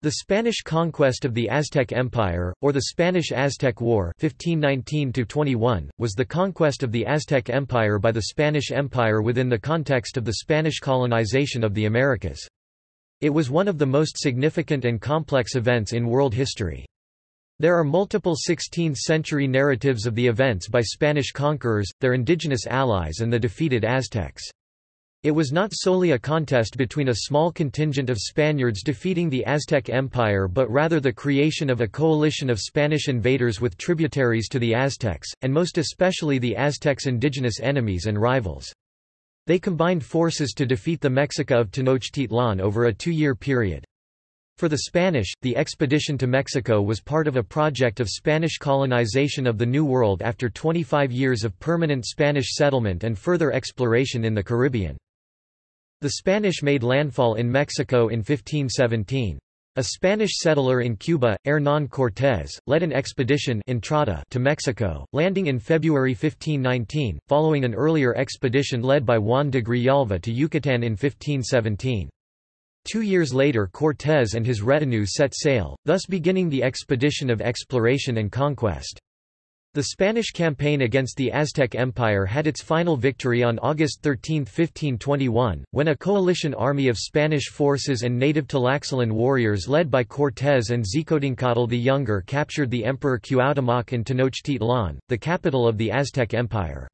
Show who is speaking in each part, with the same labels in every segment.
Speaker 1: The Spanish conquest of the Aztec Empire, or the Spanish-Aztec War 1519 was the conquest of the Aztec Empire by the Spanish Empire within the context of the Spanish colonization of the Americas. It was one of the most significant and complex events in world history. There are multiple 16th-century narratives of the events by Spanish conquerors, their indigenous allies and the defeated Aztecs. It was not solely a contest between a small contingent of Spaniards defeating the Aztec Empire but rather the creation of a coalition of Spanish invaders with tributaries to the Aztecs, and most especially the Aztecs' indigenous enemies and rivals. They combined forces to defeat the Mexica of Tenochtitlan over a two-year period. For the Spanish, the expedition to Mexico was part of a project of Spanish colonization of the New World after 25 years of permanent Spanish settlement and further exploration in the Caribbean. The Spanish made landfall in Mexico in 1517. A Spanish settler in Cuba, Hernán Cortés, led an expedition Entrada to Mexico, landing in February 1519, following an earlier expedition led by Juan de Grijalva to Yucatán in 1517. Two years later Cortés and his retinue set sail, thus beginning the expedition of exploration and conquest. The Spanish campaign against the Aztec Empire had its final victory on August 13, 1521, when a coalition army of Spanish forces and native Tlaxcalan warriors led by Cortés and Xicotencatl the Younger captured the Emperor Cuauhtémoc in Tenochtitlan, the capital of the Aztec Empire.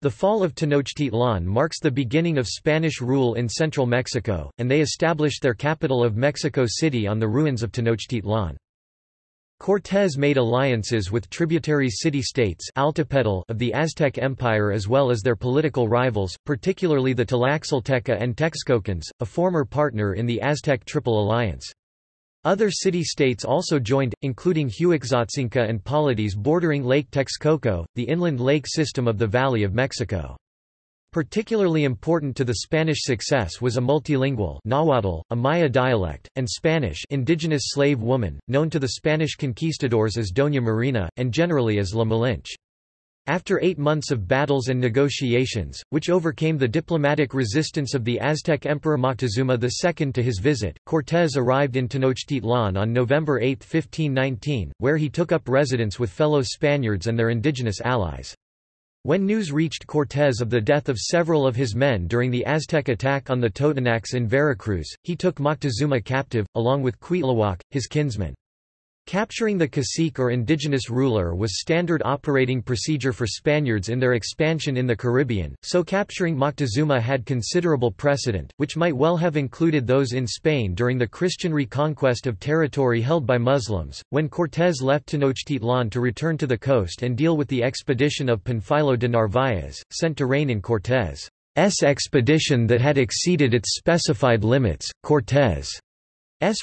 Speaker 1: The fall of Tenochtitlan marks the beginning of Spanish rule in central Mexico, and they established their capital of Mexico City on the ruins of Tenochtitlan. Cortés made alliances with tributary city-states of the Aztec Empire as well as their political rivals, particularly the Tlaxcalteca and Texcocans, a former partner in the Aztec Triple Alliance. Other city-states also joined, including Huexotzinco and polities bordering Lake Texcoco, the inland lake system of the Valley of Mexico. Particularly important to the Spanish success was a multilingual Nahuatl, a Maya dialect, and Spanish indigenous slave woman, known to the Spanish conquistadors as Doña Marina, and generally as La Malinche. After eight months of battles and negotiations, which overcame the diplomatic resistance of the Aztec Emperor Moctezuma II to his visit, Cortés arrived in Tenochtitlan on November 8, 1519, where he took up residence with fellow Spaniards and their indigenous allies. When news reached Cortés of the death of several of his men during the Aztec attack on the Totonacs in Veracruz, he took Moctezuma captive, along with Cuitlahuac, his kinsman. Capturing the cacique or indigenous ruler was standard operating procedure for Spaniards in their expansion in the Caribbean, so capturing Moctezuma had considerable precedent, which might well have included those in Spain during the Christian reconquest of territory held by Muslims. When Cortés left Tenochtitlan to return to the coast and deal with the expedition of Panfilo de Narváez, sent to rein in Cortés' expedition that had exceeded its specified limits, Cortés'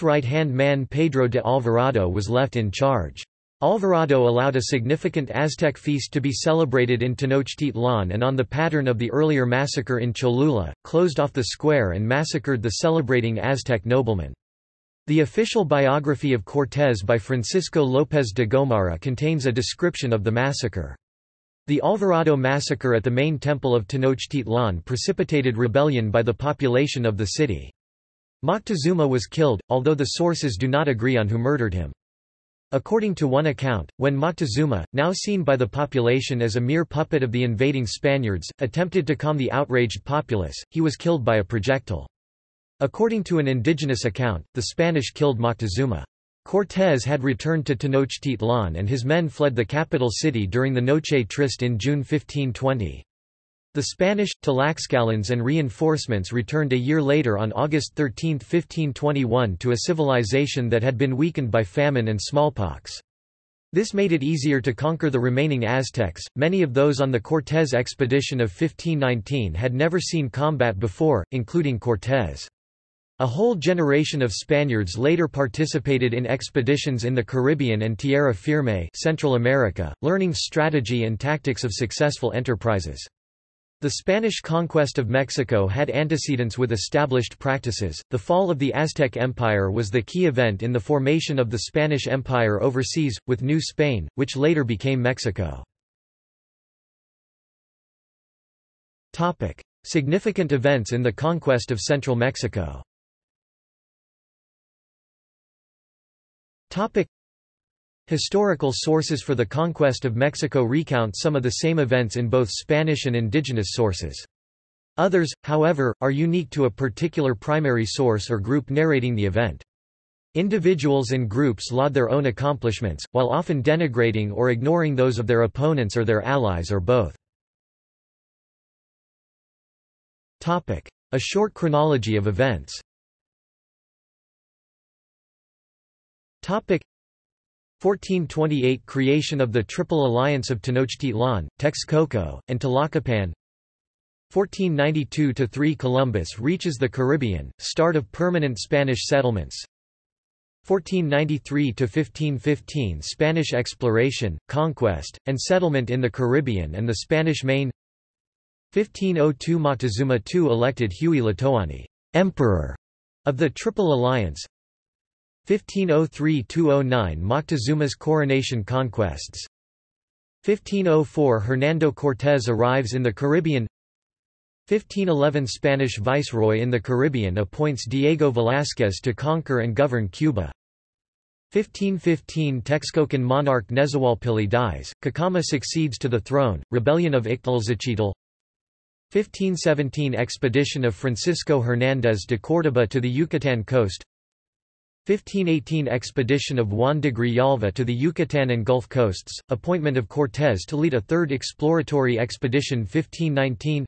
Speaker 1: right-hand man Pedro de Alvarado was left in charge. Alvarado allowed a significant Aztec feast to be celebrated in Tenochtitlan and on the pattern of the earlier massacre in Cholula, closed off the square and massacred the celebrating Aztec noblemen. The official biography of Cortés by Francisco López de Gomara contains a description of the massacre. The Alvarado massacre at the main temple of Tenochtitlan precipitated rebellion by the population of the city. Moctezuma was killed, although the sources do not agree on who murdered him. According to one account, when Moctezuma, now seen by the population as a mere puppet of the invading Spaniards, attempted to calm the outraged populace, he was killed by a projectile. According to an indigenous account, the Spanish killed Moctezuma. Cortés had returned to Tenochtitlan and his men fled the capital city during the Noche Triste in June 1520. The Spanish, Tlaxcalans and reinforcements returned a year later on August 13, 1521 to a civilization that had been weakened by famine and smallpox. This made it easier to conquer the remaining Aztecs. Many of those on the Cortés expedition of 1519 had never seen combat before, including Cortés. A whole generation of Spaniards later participated in expeditions in the Caribbean and Tierra Firme Central America, learning strategy and tactics of successful enterprises. The Spanish conquest of Mexico had antecedents with established practices. The fall of the Aztec Empire was the key event in the formation of the Spanish Empire overseas, with New Spain, which later became Mexico. Topic: Significant events in the conquest of central Mexico. Topic. Historical sources for the conquest of Mexico recount some of the same events in both Spanish and indigenous sources. Others, however, are unique to a particular primary source or group narrating the event. Individuals and groups laud their own accomplishments, while often denigrating or ignoring those of their opponents or their allies or both. A short chronology of events 1428 – Creation of the Triple Alliance of Tenochtitlan, Texcoco, and Tlacopan. 1492–3 Columbus reaches the Caribbean, start of permanent Spanish settlements. 1493–1515 Spanish exploration, conquest, and settlement in the Caribbean and the Spanish Main. 1502 Moctezuma II elected Huey Tlatoani, Emperor of the Triple Alliance 1503–209 Moctezuma's coronation conquests. 1504 Hernando Cortés arrives in the Caribbean. 1511 Spanish viceroy in the Caribbean appoints Diego Velázquez to conquer and govern Cuba. 1515 Texcocan monarch Nezahualpilli dies, Cacama succeeds to the throne, rebellion of Ixtlilxochitl 1517 Expedition of Francisco Hernández de Córdoba to the Yucatan coast 1518 Expedition of Juan de Grijalva to the Yucatan and Gulf coasts, appointment of Cortés to lead a third exploratory expedition 1519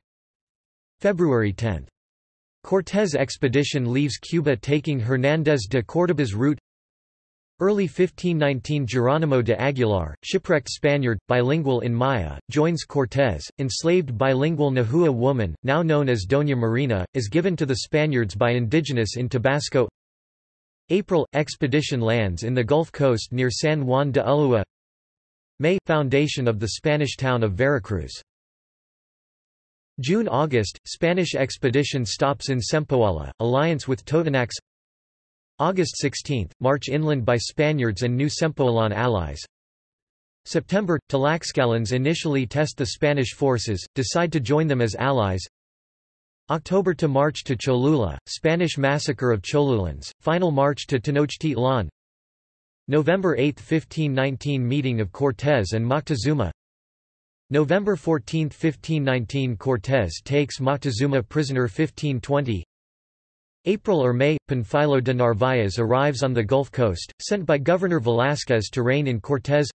Speaker 1: February 10. Cortés expedition leaves Cuba taking Hernández de Córdoba's route Early 1519 Geronimo de Aguilar, shipwrecked Spaniard, bilingual in Maya, joins Cortés. Enslaved bilingual Nahua woman, now known as Doña Marina, is given to the Spaniards by indigenous in Tabasco April – Expedition lands in the Gulf Coast near San Juan de Ulua. May – Foundation of the Spanish town of Veracruz. June–August, Spanish expedition stops in Sempoala, alliance with Totonacs. August 16, march inland by Spaniards and new Sempoalan allies. September, Tlaxcalans initially test the Spanish forces, decide to join them as allies October to March to Cholula, Spanish massacre of Cholulans, final march to Tenochtitlan. November 8, 1519 meeting of Cortés and Moctezuma. November 14, 1519 Cortés takes Moctezuma prisoner 1520 April or May, Panfilo de Narváez arrives on the Gulf Coast, sent by Governor Velázquez to rein in Cortés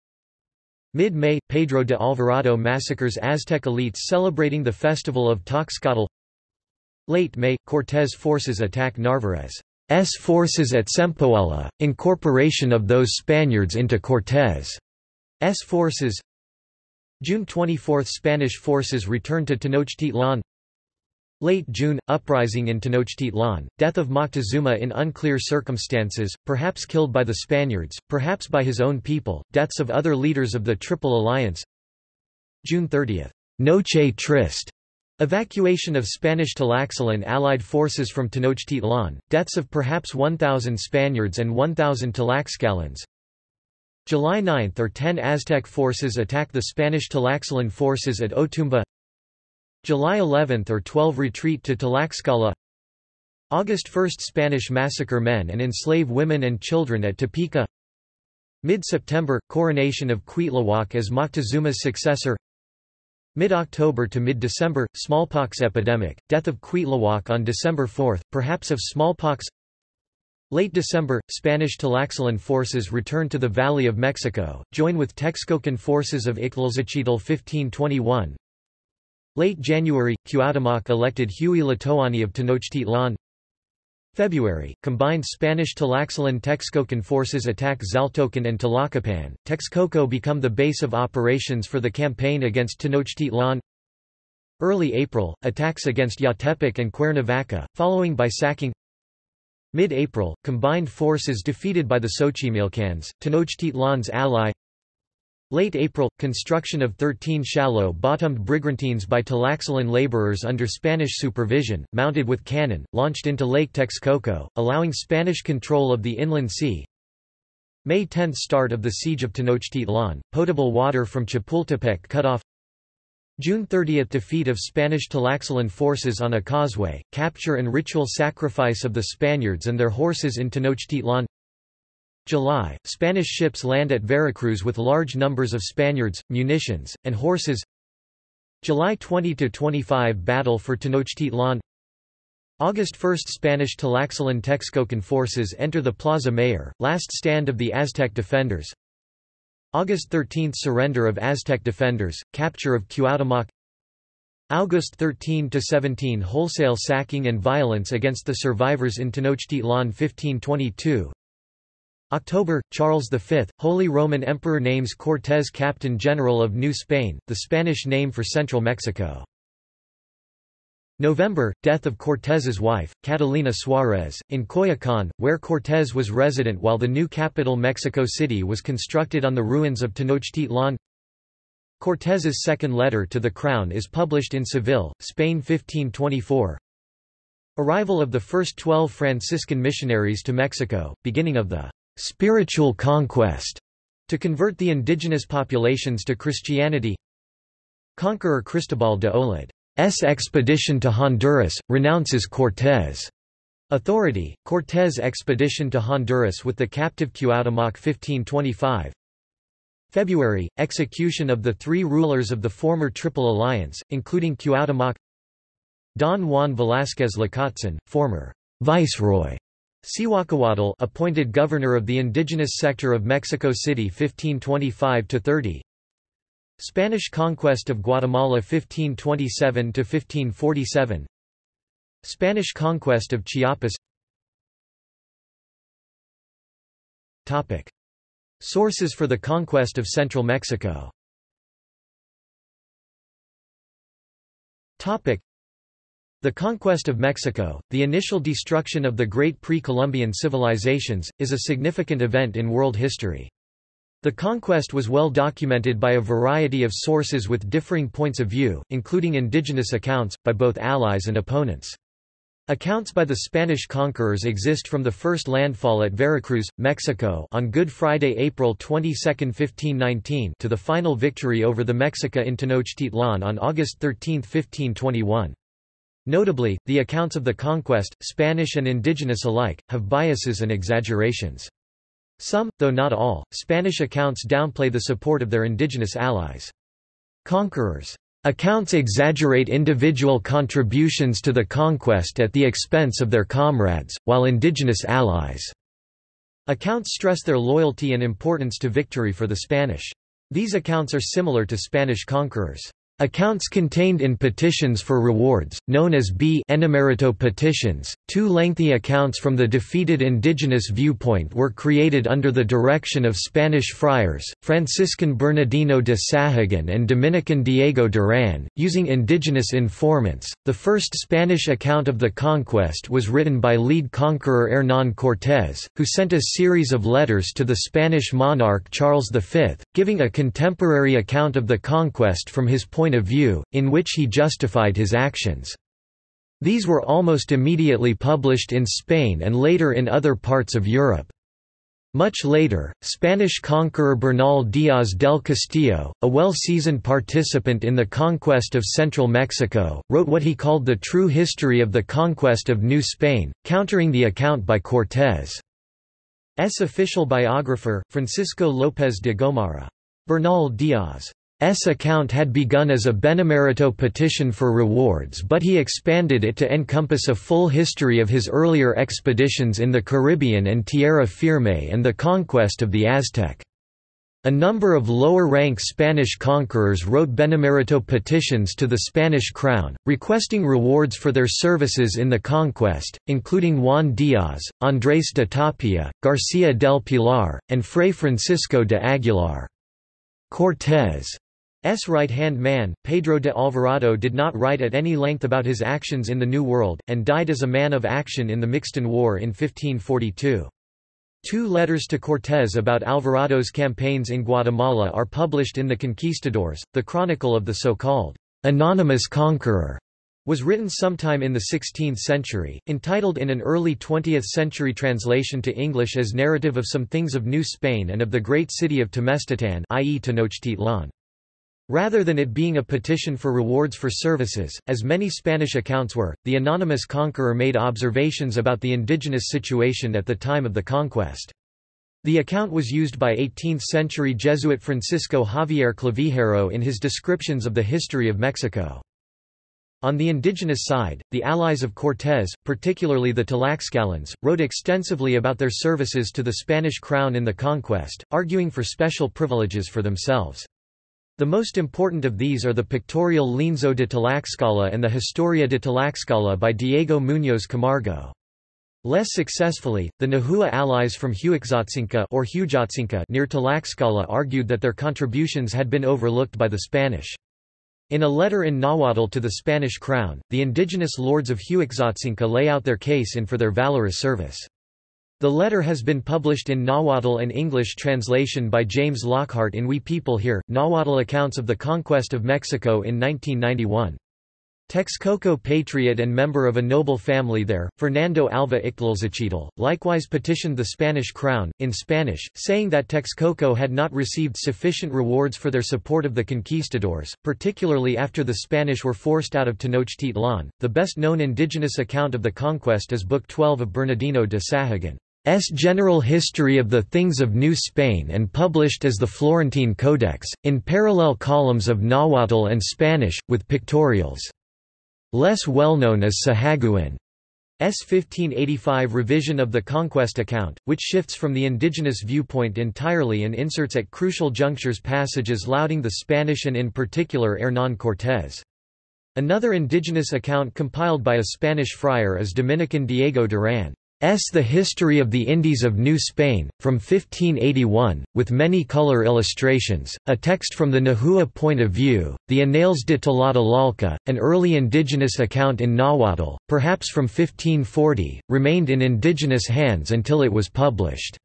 Speaker 1: Mid-May, Pedro de Alvarado massacres Aztec elites celebrating the festival of Toxcatl Late May, Cortés forces attack Narváez's forces at Sempoala, incorporation of those Spaniards into Cortés' forces. June 24 – Spanish forces return to Tenochtitlan. Late June – Uprising in Tenochtitlan, death of Moctezuma in unclear circumstances, perhaps killed by the Spaniards, perhaps by his own people, deaths of other leaders of the Triple Alliance. June 30 – Noche Triste Evacuation of Spanish Tlaxcalan allied forces from Tenochtitlan, deaths of perhaps 1,000 Spaniards and 1,000 Tlaxcalans. July 9 or 10 Aztec forces attack the Spanish Tlaxcalan forces at Otumba. July 11 or 12 retreat to Tlaxcala. August 1 Spanish massacre men and enslave women and children at Tepeaca. Mid-September – Coronation of Cuitlahuac as Moctezuma's successor Mid-October to mid-December – Smallpox epidemic, death of Cuitlahuac on December 4, perhaps of smallpox Late December, Spanish Tlaxcalan forces return to the Valley of Mexico, join with Texcocan forces of Ixtlilxochitl 1521. Late January, Cuauhtémoc elected Huey Tlatoani of Tenochtitlan. February, combined Spanish Tlaxcalan Texcocan forces attack Xaltocan and Tlacopan. Texcoco become the base of operations for the campaign against Tenochtitlan. Early April, attacks against Yautepec and Cuernavaca, following by sacking Mid-April, combined forces defeated by the Xochimilcans, Tenochtitlan's ally Late April – Construction of 13 shallow-bottomed brigantines by Tlaxcalan laborers under Spanish supervision, mounted with cannon, launched into Lake Texcoco, allowing Spanish control of the inland sea. May 10 – Start of the Siege of Tenochtitlan, potable water from Chapultepec cut off. June 30 – Defeat of Spanish Tlaxcalan forces on a causeway, capture and ritual sacrifice of the Spaniards and their horses in Tenochtitlan July, Spanish ships land at Veracruz with large numbers of Spaniards, munitions, and horses. July 20–25 Battle for Tenochtitlan. August 1 Spanish Tlaxcalan Texcocan forces enter the Plaza Mayor, last stand of the Aztec defenders. August 13 Surrender of Aztec defenders, capture of Cuauhtémoc. August 13–17 Wholesale sacking and violence against the survivors in Tenochtitlan 1522 October, Charles V, Holy Roman Emperor names Cortés Captain General of New Spain, the Spanish name for central Mexico. November, death of Cortés's wife, Catalina Suárez, in Coyoacán, where Cortés was resident while the new capital Mexico City was constructed on the ruins of Tenochtitlan Cortés's second letter to the crown is published in Seville, Spain 1524 Arrival of the first twelve Franciscan missionaries to Mexico, beginning of the spiritual conquest to convert the indigenous populations to Christianity. Conqueror Cristobal de Olid's expedition to Honduras, renounces Cortés' authority, Cortés' expedition to Honduras with the captive Cuauhtémoc 1525 February, execution of the three rulers of the former Triple Alliance, including Cuauhtémoc. Don Juan Velázquez Tlacotzin, former viceroy Cihuacoatl appointed governor of the indigenous sector of Mexico City 1525–30 Spanish conquest of Guatemala 1527–1547 Spanish conquest of Chiapas Topic. Sources for the conquest of central Mexico Topic. The conquest of Mexico, the initial destruction of the great pre-Columbian civilizations, is a significant event in world history. The conquest was well documented by a variety of sources with differing points of view, including indigenous accounts, by both allies and opponents. Accounts by the Spanish conquerors exist from the first landfall at Veracruz, Mexico on Good Friday April 22, 1519 to the final victory over the Mexica in Tenochtitlan on August 13, 1521. Notably, the accounts of the conquest, Spanish and indigenous alike, have biases and exaggerations. Some, though not all, Spanish accounts downplay the support of their indigenous allies. Conquerors' accounts exaggerate individual contributions to the conquest at the expense of their comrades, while indigenous allies' accounts stress their loyalty and importance to victory for the Spanish. These accounts are similar to Spanish conquerors' Accounts contained in petitions for rewards, known as benemerito petitions, two lengthy accounts from the defeated indigenous viewpoint were created under the direction of Spanish friars, Franciscan Bernardino de Sahagun and Dominican Diego Duran, using indigenous informants. The first Spanish account of the conquest was written by lead conqueror Hernán Cortés, who sent a series of letters to the Spanish monarch Charles V, giving a contemporary account of the conquest from his point point of view, in which he justified his actions. These were almost immediately published in Spain and later in other parts of Europe. Much later, Spanish conqueror Bernal Díaz del Castillo, a well-seasoned participant in the conquest of central Mexico, wrote what he called the true history of the conquest of New Spain, countering the account by Cortés. S official biographer, Francisco López de Gomara. Bernal Díaz S account had begun as a benemerito petition for rewards but he expanded it to encompass a full history of his earlier expeditions in the Caribbean and Tierra Firme and the conquest of the Aztec. A number of lower-rank Spanish conquerors wrote benemerito petitions to the Spanish crown, requesting rewards for their services in the conquest, including Juan Díaz, Andrés de Tapia, García del Pilar, and Fray Francisco de Aguilar. Cortés S. right-hand man, Pedro de Alvarado did not write at any length about his actions in the New World, and died as a man of action in the Mixton War in 1542. Two letters to Cortés about Alvarado's campaigns in Guatemala are published in the Conquistadors. The chronicle of the so-called anonymous conqueror was written sometime in the 16th century, entitled in an early 20th century translation to English as Narrative of Some Things of New Spain and of the Great City of Temestitan i.e. Tenochtitlan. Rather than it being a petition for rewards for services, as many Spanish accounts were, the anonymous conqueror made observations about the indigenous situation at the time of the conquest. The account was used by 18th-century Jesuit Francisco Javier Clavijero in his descriptions of the history of Mexico. On the indigenous side, the allies of Cortés, particularly the Tlaxcalans, wrote extensively about their services to the Spanish crown in the conquest, arguing for special privileges for themselves. The most important of these are the pictorial Lienzo de Tlaxcala and the Historia de Tlaxcala by Diego Muñoz Camargo. Less successfully, the Nahua allies from Huexotzinco or near Tlaxcala argued that their contributions had been overlooked by the Spanish. In a letter in Nahuatl to the Spanish crown, the indigenous lords of Huexotzinco lay out their case in for their valorous service. The letter has been published in Nahuatl and English translation by James Lockhart in We People Here, Nahuatl Accounts of the Conquest of Mexico in 1991. Texcoco patriot and member of a noble family there, Fernando Alva Ixtlilxochitl, likewise petitioned the Spanish crown, in Spanish, saying that Texcoco had not received sufficient rewards for their support of the conquistadors, particularly after the Spanish were forced out of Tenochtitlan. The best known indigenous account of the conquest is Book 12 of Bernardino de Sahagun's General History of the Things of New Spain and published as the Florentine Codex, in parallel columns of Nahuatl and Spanish, with pictorials. Less well-known is Sahagun's 1585 revision of the conquest account, which shifts from the indigenous viewpoint entirely and inserts at crucial junctures passages lauding the Spanish and in particular Hernán Cortés. Another indigenous account compiled by a Spanish friar is Dominican Diego Durán. S. The History of the Indies of New Spain, from 1581, with many color illustrations, a text from the Nahua point of view, the Anales de Tlatelolco, an early indigenous account in Nahuatl, perhaps from 1540, remained in indigenous hands until it was published.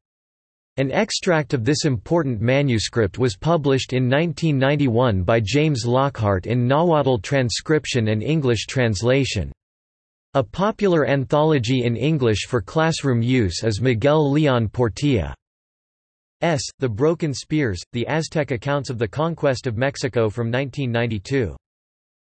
Speaker 1: An extract of this important manuscript was published in 1991 by James Lockhart in Nahuatl transcription and English translation. A popular anthology in English for classroom use is Miguel Leon Portilla's The Broken Spears, the Aztec accounts of the conquest of Mexico from 1992.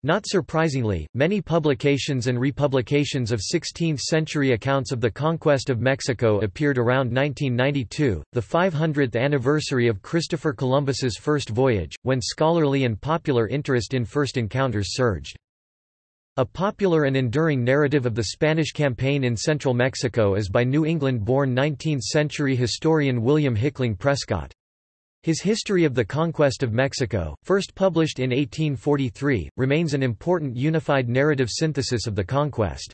Speaker 1: Not surprisingly, many publications and republications of 16th-century accounts of the conquest of Mexico appeared around 1992, the 500th anniversary of Christopher Columbus's first voyage, when scholarly and popular interest in first encounters surged. A popular and enduring narrative of the Spanish campaign in central Mexico is by New England-born 19th-century historian William Hickling Prescott. His History of the Conquest of Mexico, first published in 1843, remains an important unified narrative synthesis of the conquest.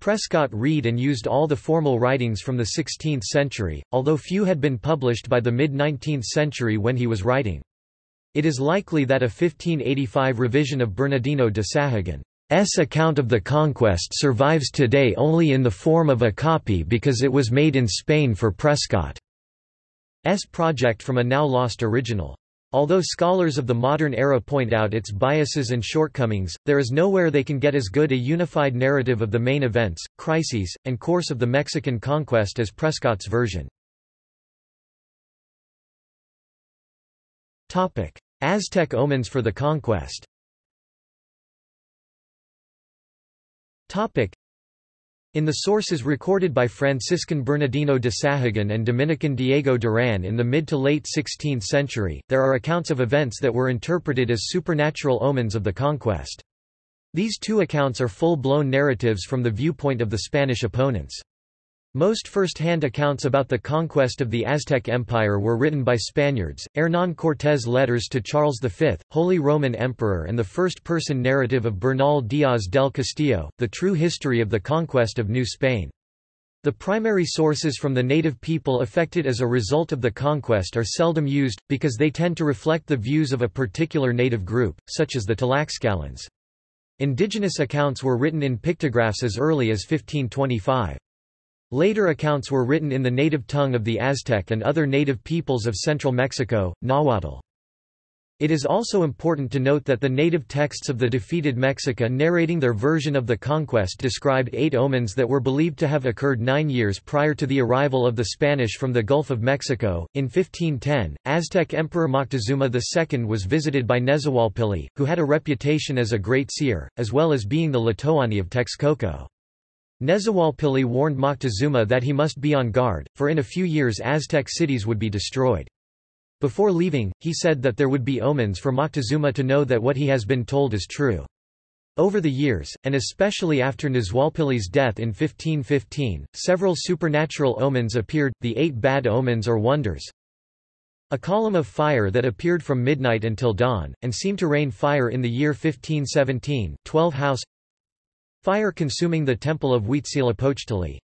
Speaker 1: Prescott read and used all the formal writings from the 16th century, although few had been published by the mid-19th century when he was writing. It is likely that a 1585 revision of Bernardino de Sahagun S account of the conquest survives today only in the form of a copy because it was made in Spain for Prescott's project from a now lost original. Although scholars of the modern era point out its biases and shortcomings, there is nowhere they can get as good a unified narrative of the main events, crises, and course of the Mexican conquest as Prescott's version. Aztec omens for the conquest In the sources recorded by Franciscan Bernardino de Sahagun and Dominican Diego Durán in the mid to late 16th century, there are accounts of events that were interpreted as supernatural omens of the conquest. These two accounts are full-blown narratives from the viewpoint of the Spanish opponents. Most first-hand accounts about the conquest of the Aztec Empire were written by Spaniards, Hernán Cortés' letters to Charles V, Holy Roman Emperor and the first-person narrative of Bernal Díaz del Castillo, the true history of the conquest of New Spain. The primary sources from the native people affected as a result of the conquest are seldom used, because they tend to reflect the views of a particular native group, such as the Tlaxcalans. Indigenous accounts were written in pictographs as early as 1525. Later accounts were written in the native tongue of the Aztec and other native peoples of central Mexico, Nahuatl. It is also important to note that the native texts of the defeated Mexica narrating their version of the conquest described eight omens that were believed to have occurred nine years prior to the arrival of the Spanish from the Gulf of Mexico. In 1510, Aztec Emperor Moctezuma II was visited by Nezahualpilli, who had a reputation as a great seer, as well as being the Tlatoani of Texcoco. Nezahualpilli warned Moctezuma that he must be on guard, for in a few years Aztec cities would be destroyed. Before leaving, he said that there would be omens for Moctezuma to know that what he has been told is true. Over the years, and especially after Nezahualpilli's death in 1515, several supernatural omens appeared, the eight bad omens or wonders. A column of fire that appeared from midnight until dawn, and seemed to rain fire in the year 1517, 12 house Fire consuming the temple of Huitzilopochtli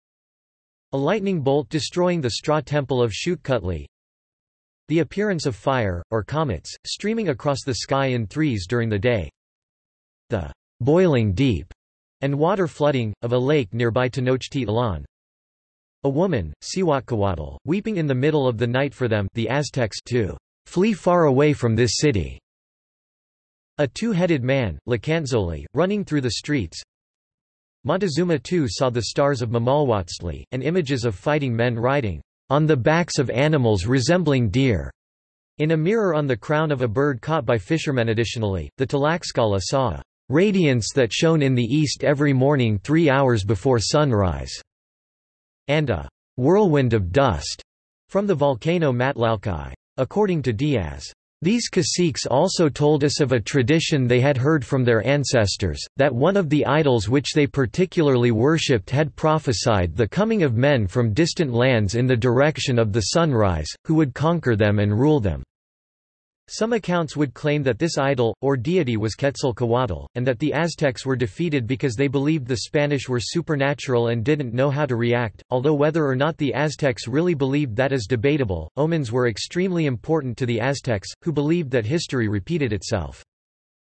Speaker 1: A lightning bolt destroying the straw temple of Xiuhtecuhtli The appearance of fire, or comets, streaming across the sky in threes during the day The boiling deep, and water flooding, of a lake nearby Tenochtitlan. A woman, Cihuacoatl, weeping in the middle of the night for them the Aztecs to flee far away from this city. A two-headed man, Tlacantzolli, running through the streets. Montezuma too saw the stars of Mamalhuatztli, and images of fighting men riding on the backs of animals resembling deer. In a mirror on the crown of a bird caught by fishermen additionally, the Tlaxcala saw a radiance that shone in the east every morning three hours before sunrise, and a whirlwind of dust from the volcano Matlalcueye. According to Diaz, these caciques also told us of a tradition they had heard from their ancestors, that one of the idols which they particularly worshipped had prophesied the coming of men from distant lands in the direction of the sunrise, who would conquer them and rule them. Some accounts would claim that this idol, or deity was Quetzalcoatl, and that the Aztecs were defeated because they believed the Spanish were supernatural and didn't know how to react, although whether or not the Aztecs really believed that is debatable. Omens were extremely important to the Aztecs, who believed that history repeated itself.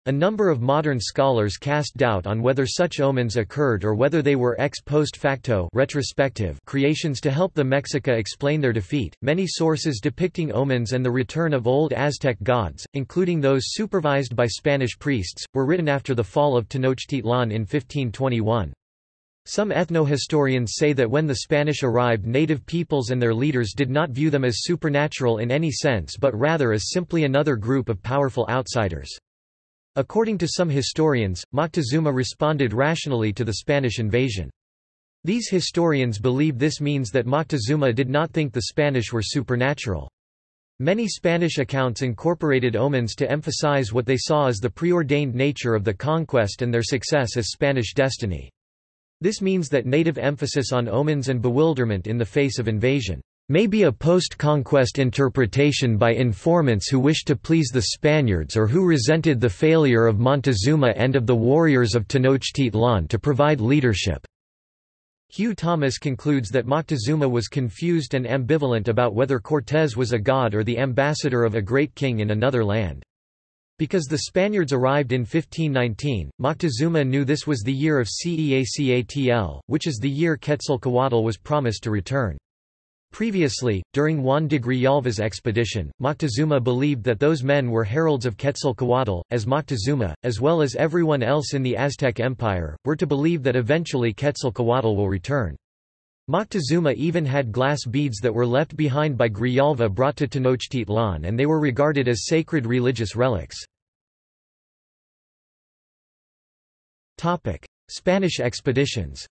Speaker 1: A number of modern scholars cast doubt on whether such omens occurred or whether they were ex post facto retrospective creations to help the Mexica explain their defeat. Many sources depicting omens and the return of old Aztec gods, including those supervised by Spanish priests, were written after the fall of Tenochtitlan in 1521. Some ethnohistorians say that when the Spanish arrived native peoples and their leaders did not view them as supernatural in any sense but rather as simply another group of powerful outsiders. According to some historians, Moctezuma responded rationally to the Spanish invasion. These historians believe this means that Moctezuma did not think the Spanish were supernatural. Many Spanish accounts incorporated omens to emphasize what they saw as the preordained nature of the conquest and their success as Spanish destiny. This means that native emphasis on omens and bewilderment in the face of invasion may be a post-conquest interpretation by informants who wished to please the Spaniards or who resented the failure of Montezuma and of the warriors of Tenochtitlan to provide leadership. Hugh Thomas concludes that Moctezuma was confused and ambivalent about whether Cortés was a god or the ambassador of a great king in another land. Because the Spaniards arrived in 1519, Moctezuma knew this was the year of Ce Acatl, which is the year Quetzalcoatl was promised to return. Previously, during Juan de Grijalva's expedition, Moctezuma believed that those men were heralds of Quetzalcoatl, as Moctezuma, as well as everyone else in the Aztec Empire, were to believe that eventually Quetzalcoatl will return. Moctezuma even had glass beads that were left behind by Grijalva brought to Tenochtitlan and they were regarded as sacred religious relics. Spanish expeditions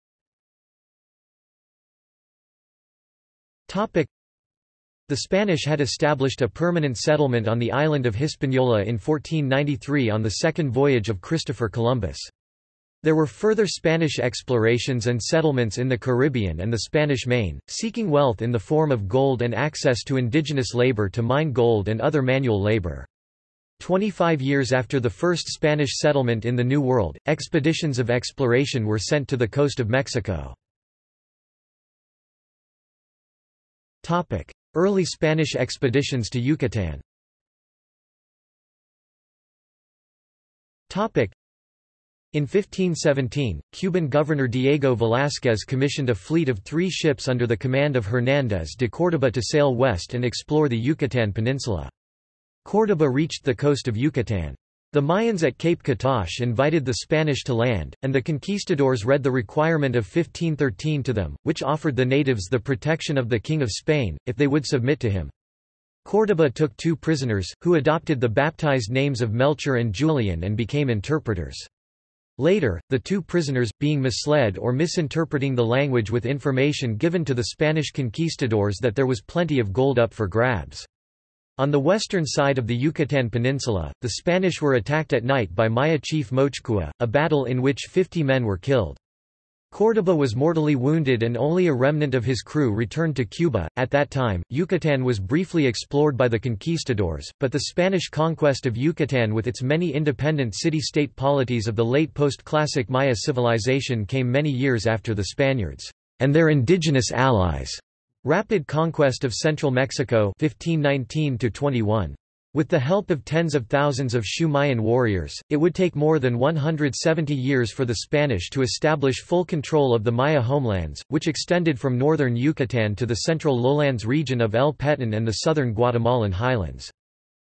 Speaker 1: The Spanish had established a permanent settlement on the island of Hispaniola in 1493 on the second voyage of Christopher Columbus. There were further Spanish explorations and settlements in the Caribbean and the Spanish Main, seeking wealth in the form of gold and access to indigenous labor to mine gold and other manual labor. Twenty-five years after the first Spanish settlement in the New World, expeditions of exploration were sent to the coast of Mexico. Early Spanish expeditions to Yucatan in 1517, Cuban governor Diego Velázquez commissioned a fleet of three ships under the command of Hernández de Córdoba to sail west and explore the Yucatan Peninsula. Córdoba reached the coast of Yucatan. The Mayans at Cape Catoche invited the Spanish to land, and the conquistadors read the requirement of 1513 to them, which offered the natives the protection of the King of Spain, if they would submit to him. Córdoba took two prisoners, who adopted the baptized names of Melchor and Julian and became interpreters. Later, the two prisoners, being misled or misinterpreting the language with information given to the Spanish conquistadors that there was plenty of gold up for grabs. On the western side of the Yucatan Peninsula, the Spanish were attacked at night by Maya chief Mochcua, a battle in which 50 men were killed. Córdoba was mortally wounded and only a remnant of his crew returned to Cuba. At that time, Yucatan was briefly explored by the conquistadors, but the Spanish conquest of Yucatan with its many independent city-state polities of the late post-classic Maya civilization came many years after the Spaniards and their indigenous allies. Rapid conquest of central Mexico 1519 -21. With the help of tens of thousands of Xiu Mayan warriors, it would take more than 170 years for the Spanish to establish full control of the Maya homelands, which extended from northern Yucatan to the central lowlands region of El Petén and the southern Guatemalan highlands.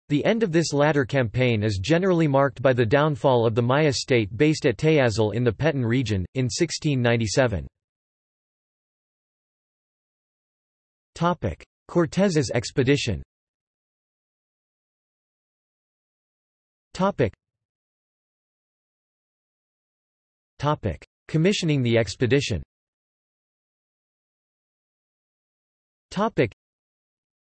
Speaker 1: The end of this latter campaign is generally marked by the downfall of the Maya state based at Tayasal in the Petén region, in 1697. Cortés's expedition Topic. Topic. Commissioning the expedition Topic.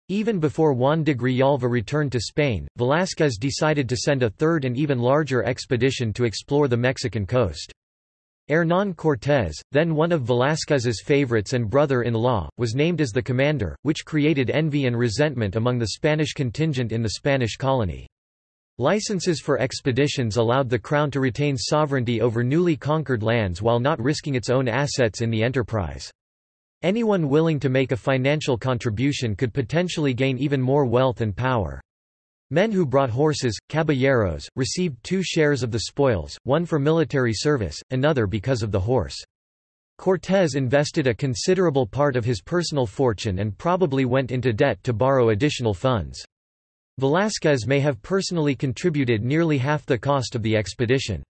Speaker 1: Even before Juan de Grijalva returned to Spain, Velázquez decided to send a third and even larger expedition to explore the Mexican coast. Hernán Cortés, then one of Velázquez's favorites and brother-in-law, was named as the commander, which created envy and resentment among the Spanish contingent in the Spanish colony. Licenses for expeditions allowed the Crown to retain sovereignty over newly conquered lands while not risking its own assets in the enterprise. Anyone willing to make a financial contribution could potentially gain even more wealth and power. Men who brought horses, caballeros, received two shares of the spoils, one for military service, another because of the horse. Cortés invested a considerable part of his personal fortune and probably went into debt to borrow additional funds. Velázquez may have personally contributed nearly half the cost of the expedition.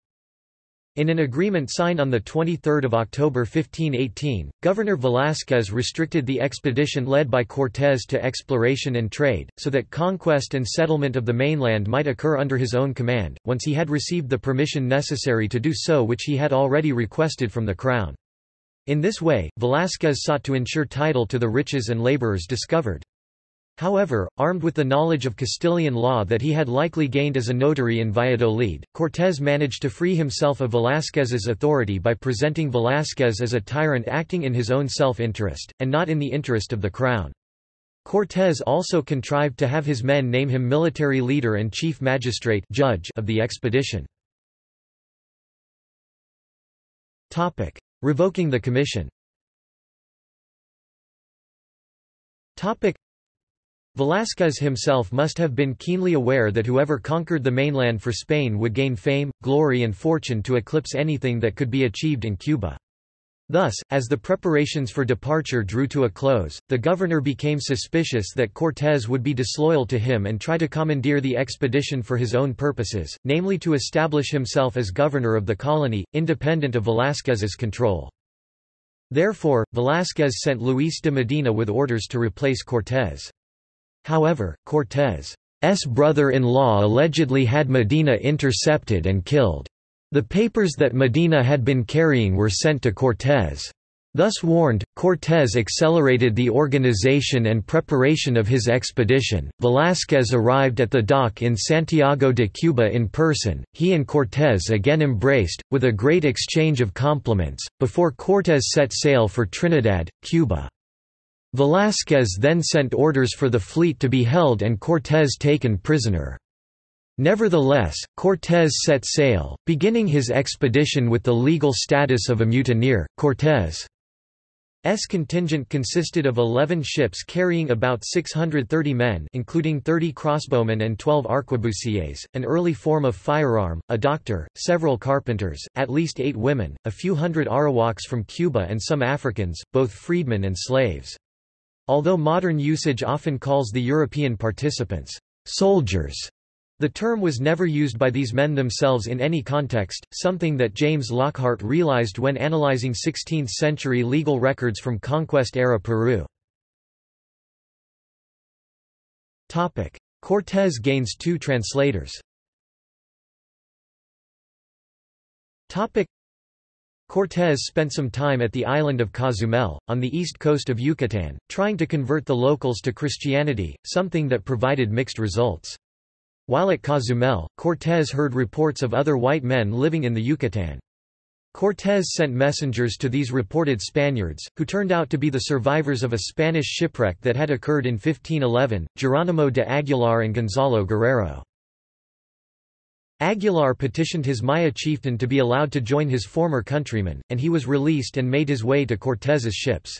Speaker 1: In an agreement signed on 23 October 1518, Governor Velázquez restricted the expedition led by Cortés to exploration and trade, so that conquest and settlement of the mainland might occur under his own command, once he had received the permission necessary to do so which he had already requested from the Crown. In this way, Velázquez sought to ensure title to the riches and laborers discovered. However, armed with the knowledge of Castilian law that he had likely gained as a notary in Valladolid, Cortés managed to free himself of Velázquez's authority by presenting Velázquez as a tyrant acting in his own self-interest, and not in the interest of the crown. Cortés also contrived to have his men name him military leader and chief magistrate judge of the expedition. Topic: Revoking the commission Velázquez himself must have been keenly aware that whoever conquered the mainland for Spain would gain fame, glory and fortune to eclipse anything that could be achieved in Cuba. Thus, as the preparations for departure drew to a close, the governor became suspicious that Cortés would be disloyal to him and try to commandeer the expedition for his own purposes, namely to establish himself as governor of the colony, independent of Velázquez's control. Therefore, Velázquez sent Luis de Medina with orders to replace Cortés. However, Cortés' brother-in-law allegedly had Medina intercepted and killed. The papers that Medina had been carrying were sent to Cortés. Thus warned, Cortés accelerated the organization and preparation of his expedition. Velázquez arrived at the dock in Santiago de Cuba in person. He and Cortés again embraced, with a great exchange of compliments, before Cortés set sail for Trinidad, Cuba. Velázquez then sent orders for the fleet to be held and Cortés taken prisoner. Nevertheless, Cortés set sail, beginning his expedition with the legal status of a mutineer. Cortés' contingent consisted of 11 ships carrying about 630 men including 30 crossbowmen and 12 arquebusiers, an early form of firearm, a doctor, several carpenters, at least eight women, a few hundred Arawaks from Cuba and some Africans, both freedmen and slaves. Although modern usage often calls the European participants, soldiers, the term was never used by these men themselves in any context, something that James Lockhart realized when analyzing 16th-century legal records from conquest-era Peru. Cortés gains two translators Cortés spent some time at the island of Cozumel, on the east coast of Yucatan, trying to convert the locals to Christianity, something that provided mixed results. While at Cozumel, Cortés heard reports of other white men living in the Yucatan. Cortés sent messengers to these reported Spaniards, who turned out to be the survivors of a Spanish shipwreck that had occurred in 1511, Geronimo de Aguilar and Gonzalo Guerrero. Aguilar petitioned his Maya chieftain to be allowed to join his former countrymen, and he was released and made his way to Cortés's ships.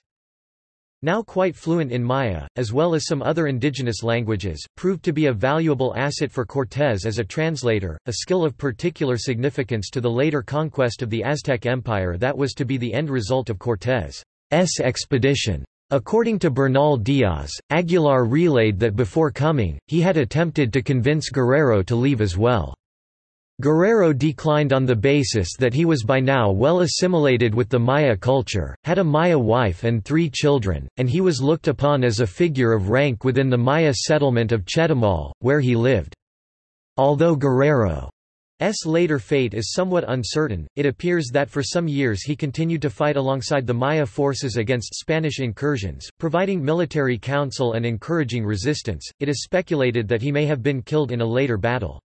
Speaker 1: Now quite fluent in Maya, as well as some other indigenous languages, proved to be a valuable asset for Cortés as a translator, a skill of particular significance to the later conquest of the Aztec Empire that was to be the end result of Cortés' expedition. According to Bernal Diaz, Aguilar relayed that before coming, he had attempted to convince Guerrero to leave as well. Guerrero declined on the basis that he was by now well assimilated with the Maya culture, had a Maya wife and three children, and he was looked upon as a figure of rank within the Maya settlement of Chetumal, where he lived. Although Guerrero's later fate is somewhat uncertain, it appears that for some years he continued to fight alongside the Maya forces against Spanish incursions, providing military counsel and encouraging resistance. It is speculated that he may have been killed in a later battle.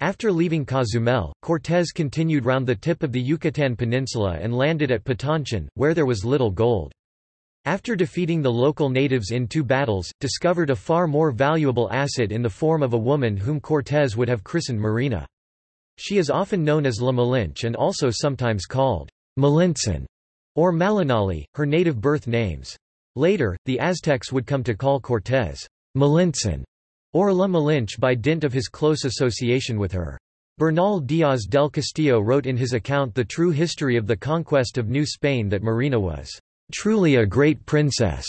Speaker 1: After leaving Cozumel, Cortés continued round the tip of the Yucatan Peninsula and landed at Patonchon, where there was little gold. After defeating the local natives in two battles, discovered a far more valuable asset in the form of a woman whom Cortés would have christened Marina. She is often known as La Malinche and also sometimes called Malintzin or Malinali, her native birth names. Later, the Aztecs would come to call Cortés Malintzin or La Malinche by dint of his close association with her. Bernal Diaz del Castillo wrote in his account The True History of the Conquest of New Spain that Marina was truly a great princess.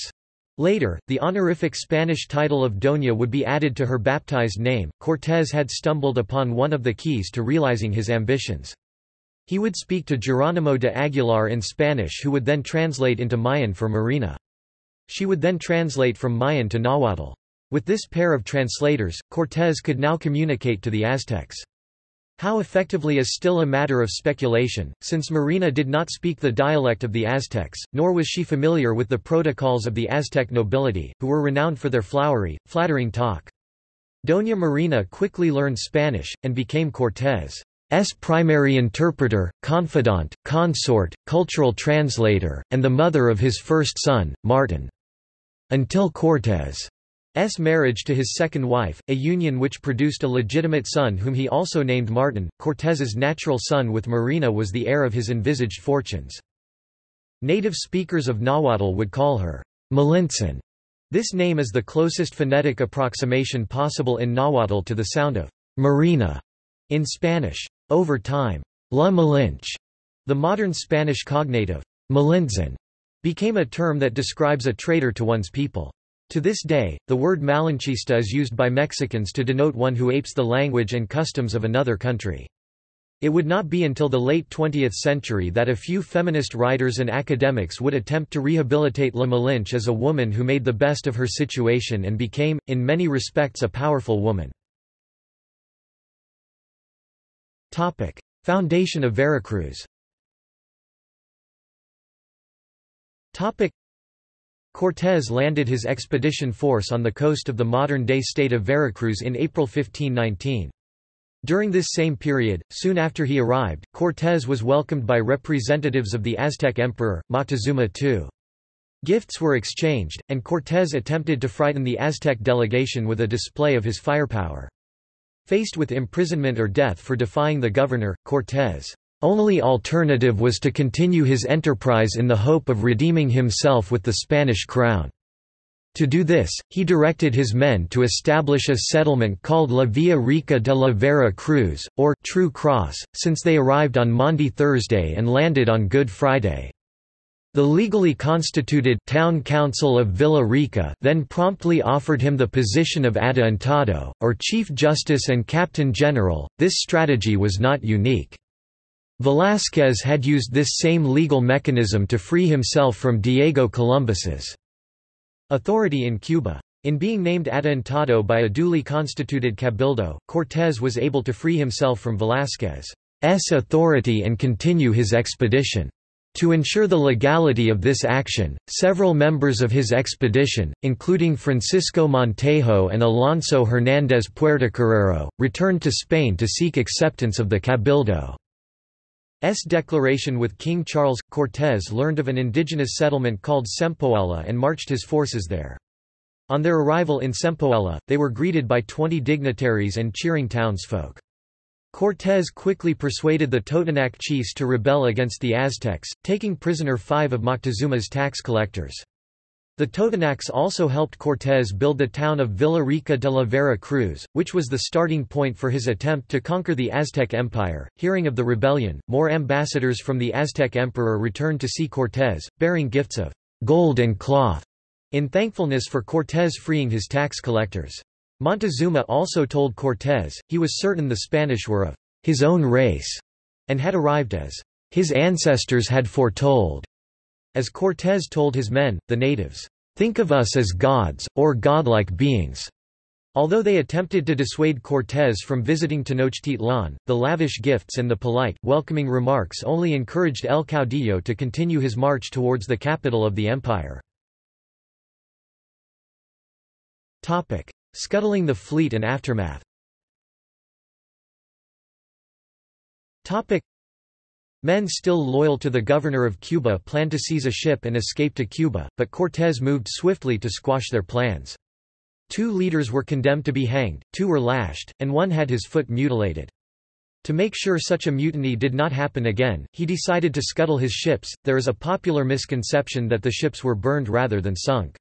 Speaker 1: Later, the honorific Spanish title of Doña would be added to her baptized name. Cortés had stumbled upon one of the keys to realizing his ambitions. He would speak to Geronimo de Aguilar in Spanish who would then translate into Mayan for Marina. She would then translate from Mayan to Nahuatl. With this pair of translators, Cortés could now communicate to the Aztecs. How effectively is still a matter of speculation, since Marina did not speak the dialect of the Aztecs, nor was she familiar with the protocols of the Aztec nobility, who were renowned for their flowery, flattering talk. Doña Marina quickly learned Spanish, and became Cortés' primary interpreter, confidant, consort, cultural translator, and the mother of his first son, Martin. Until Cortés' S marriage to his second wife, a union which produced a legitimate son whom he also named Martin. Cortés's natural son with Marina was the heir of his envisaged fortunes. Native speakers of Nahuatl would call her Malintzin. This name is the closest phonetic approximation possible in Nahuatl to the sound of Marina in Spanish. Over time, La Malinche, the modern Spanish cognate of Malintzin, became a term that describes a traitor to one's people. To this day, the word malinchista is used by Mexicans to denote one who apes the language and customs of another country. It would not be until the late 20th century that a few feminist writers and academics would attempt to rehabilitate La Malinche as a woman who made the best of her situation and became, in many respects a powerful woman. Foundation of Veracruz Cortés landed his expedition force on the coast of the modern-day state of Veracruz in April 1519. During this same period, soon after he arrived, Cortés was welcomed by representatives of the Aztec emperor, Moctezuma II. Gifts were exchanged, and Cortés attempted to frighten the Aztec delegation with a display of his firepower. Faced with imprisonment or death for defying the governor, Cortés only alternative was to continue his enterprise in the hope of redeeming himself with the Spanish crown. To do this, he directed his men to establish a settlement called La Villa Rica de la Vera Cruz, or True Cross, since they arrived on Maundy Thursday and landed on Good Friday. The legally constituted Town Council of Villa Rica then promptly offered him the position of Adelantado, or Chief Justice and Captain General. This strategy was not unique. Velázquez had used this same legal mechanism to free himself from Diego Columbus's authority in Cuba. In being named adelantado by a duly constituted cabildo, Cortés was able to free himself from Velázquez. authority and continue his expedition. To ensure the legality of this action, several members of his expedition, including Francisco Montejo and Alonso Hernández Puertocarrero, returned to Spain to seek acceptance of the Cabildo's declaration with King Charles. Cortés learned of an indigenous settlement called Sempoala and marched his forces there. On their arrival in Sempoala, they were greeted by twenty dignitaries and cheering townsfolk. Cortés quickly persuaded the Totonac chiefs to rebel against the Aztecs, taking prisoner five of Moctezuma's tax collectors. The Totonacs also helped Cortés build the town of Villa Rica de la Vera Cruz, which was the starting point for his attempt to conquer the Aztec Empire. Hearing of the rebellion, more ambassadors from the Aztec emperor returned to see Cortés, bearing gifts of gold and cloth, in thankfulness for Cortés freeing his tax collectors. Montezuma also told Cortés, he was certain the Spanish were of his own race, and had arrived as his ancestors had foretold. As Cortés told his men, the natives, "...think of us as gods, or godlike beings." Although they attempted to dissuade Cortés from visiting Tenochtitlan, the lavish gifts and the polite, welcoming remarks only encouraged El Caudillo to continue his march towards the capital of the empire. Scuttling the fleet and aftermath Men still loyal to the governor of Cuba planned to seize a ship and escape to Cuba, but Cortés moved swiftly to squash their plans. Two leaders were condemned to be hanged, two were lashed, and one had his foot mutilated. To make sure such a mutiny did not happen again, he decided to scuttle his ships. There is a popular misconception that the ships were burned rather than sunk.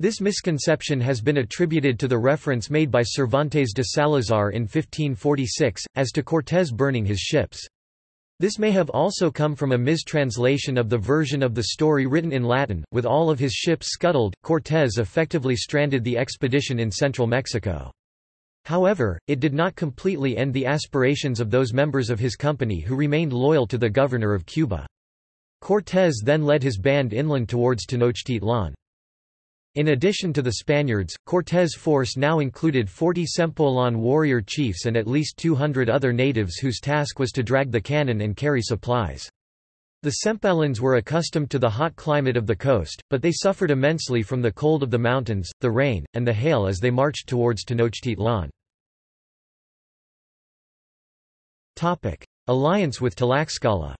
Speaker 1: This misconception has been attributed to the reference made by Cervantes de Salazar in 1546, as to Cortés burning his ships. This may have also come from a mistranslation of the version of the story written in Latin. With all of his ships scuttled, Cortés effectively stranded the expedition in central Mexico. However, it did not completely end the aspirations of those members of his company who remained loyal to the governor of Cuba. Cortés then led his band inland towards Tenochtitlan. In addition to the Spaniards, Cortés' force now included 40 Sempoalan warrior chiefs and at least 200 other natives whose task was to drag the cannon and carry supplies. The Sempoalans were accustomed to the hot climate of the coast, but they suffered immensely from the cold of the mountains, the rain, and the hail as they marched towards Tenochtitlan. Alliance with Tlaxcala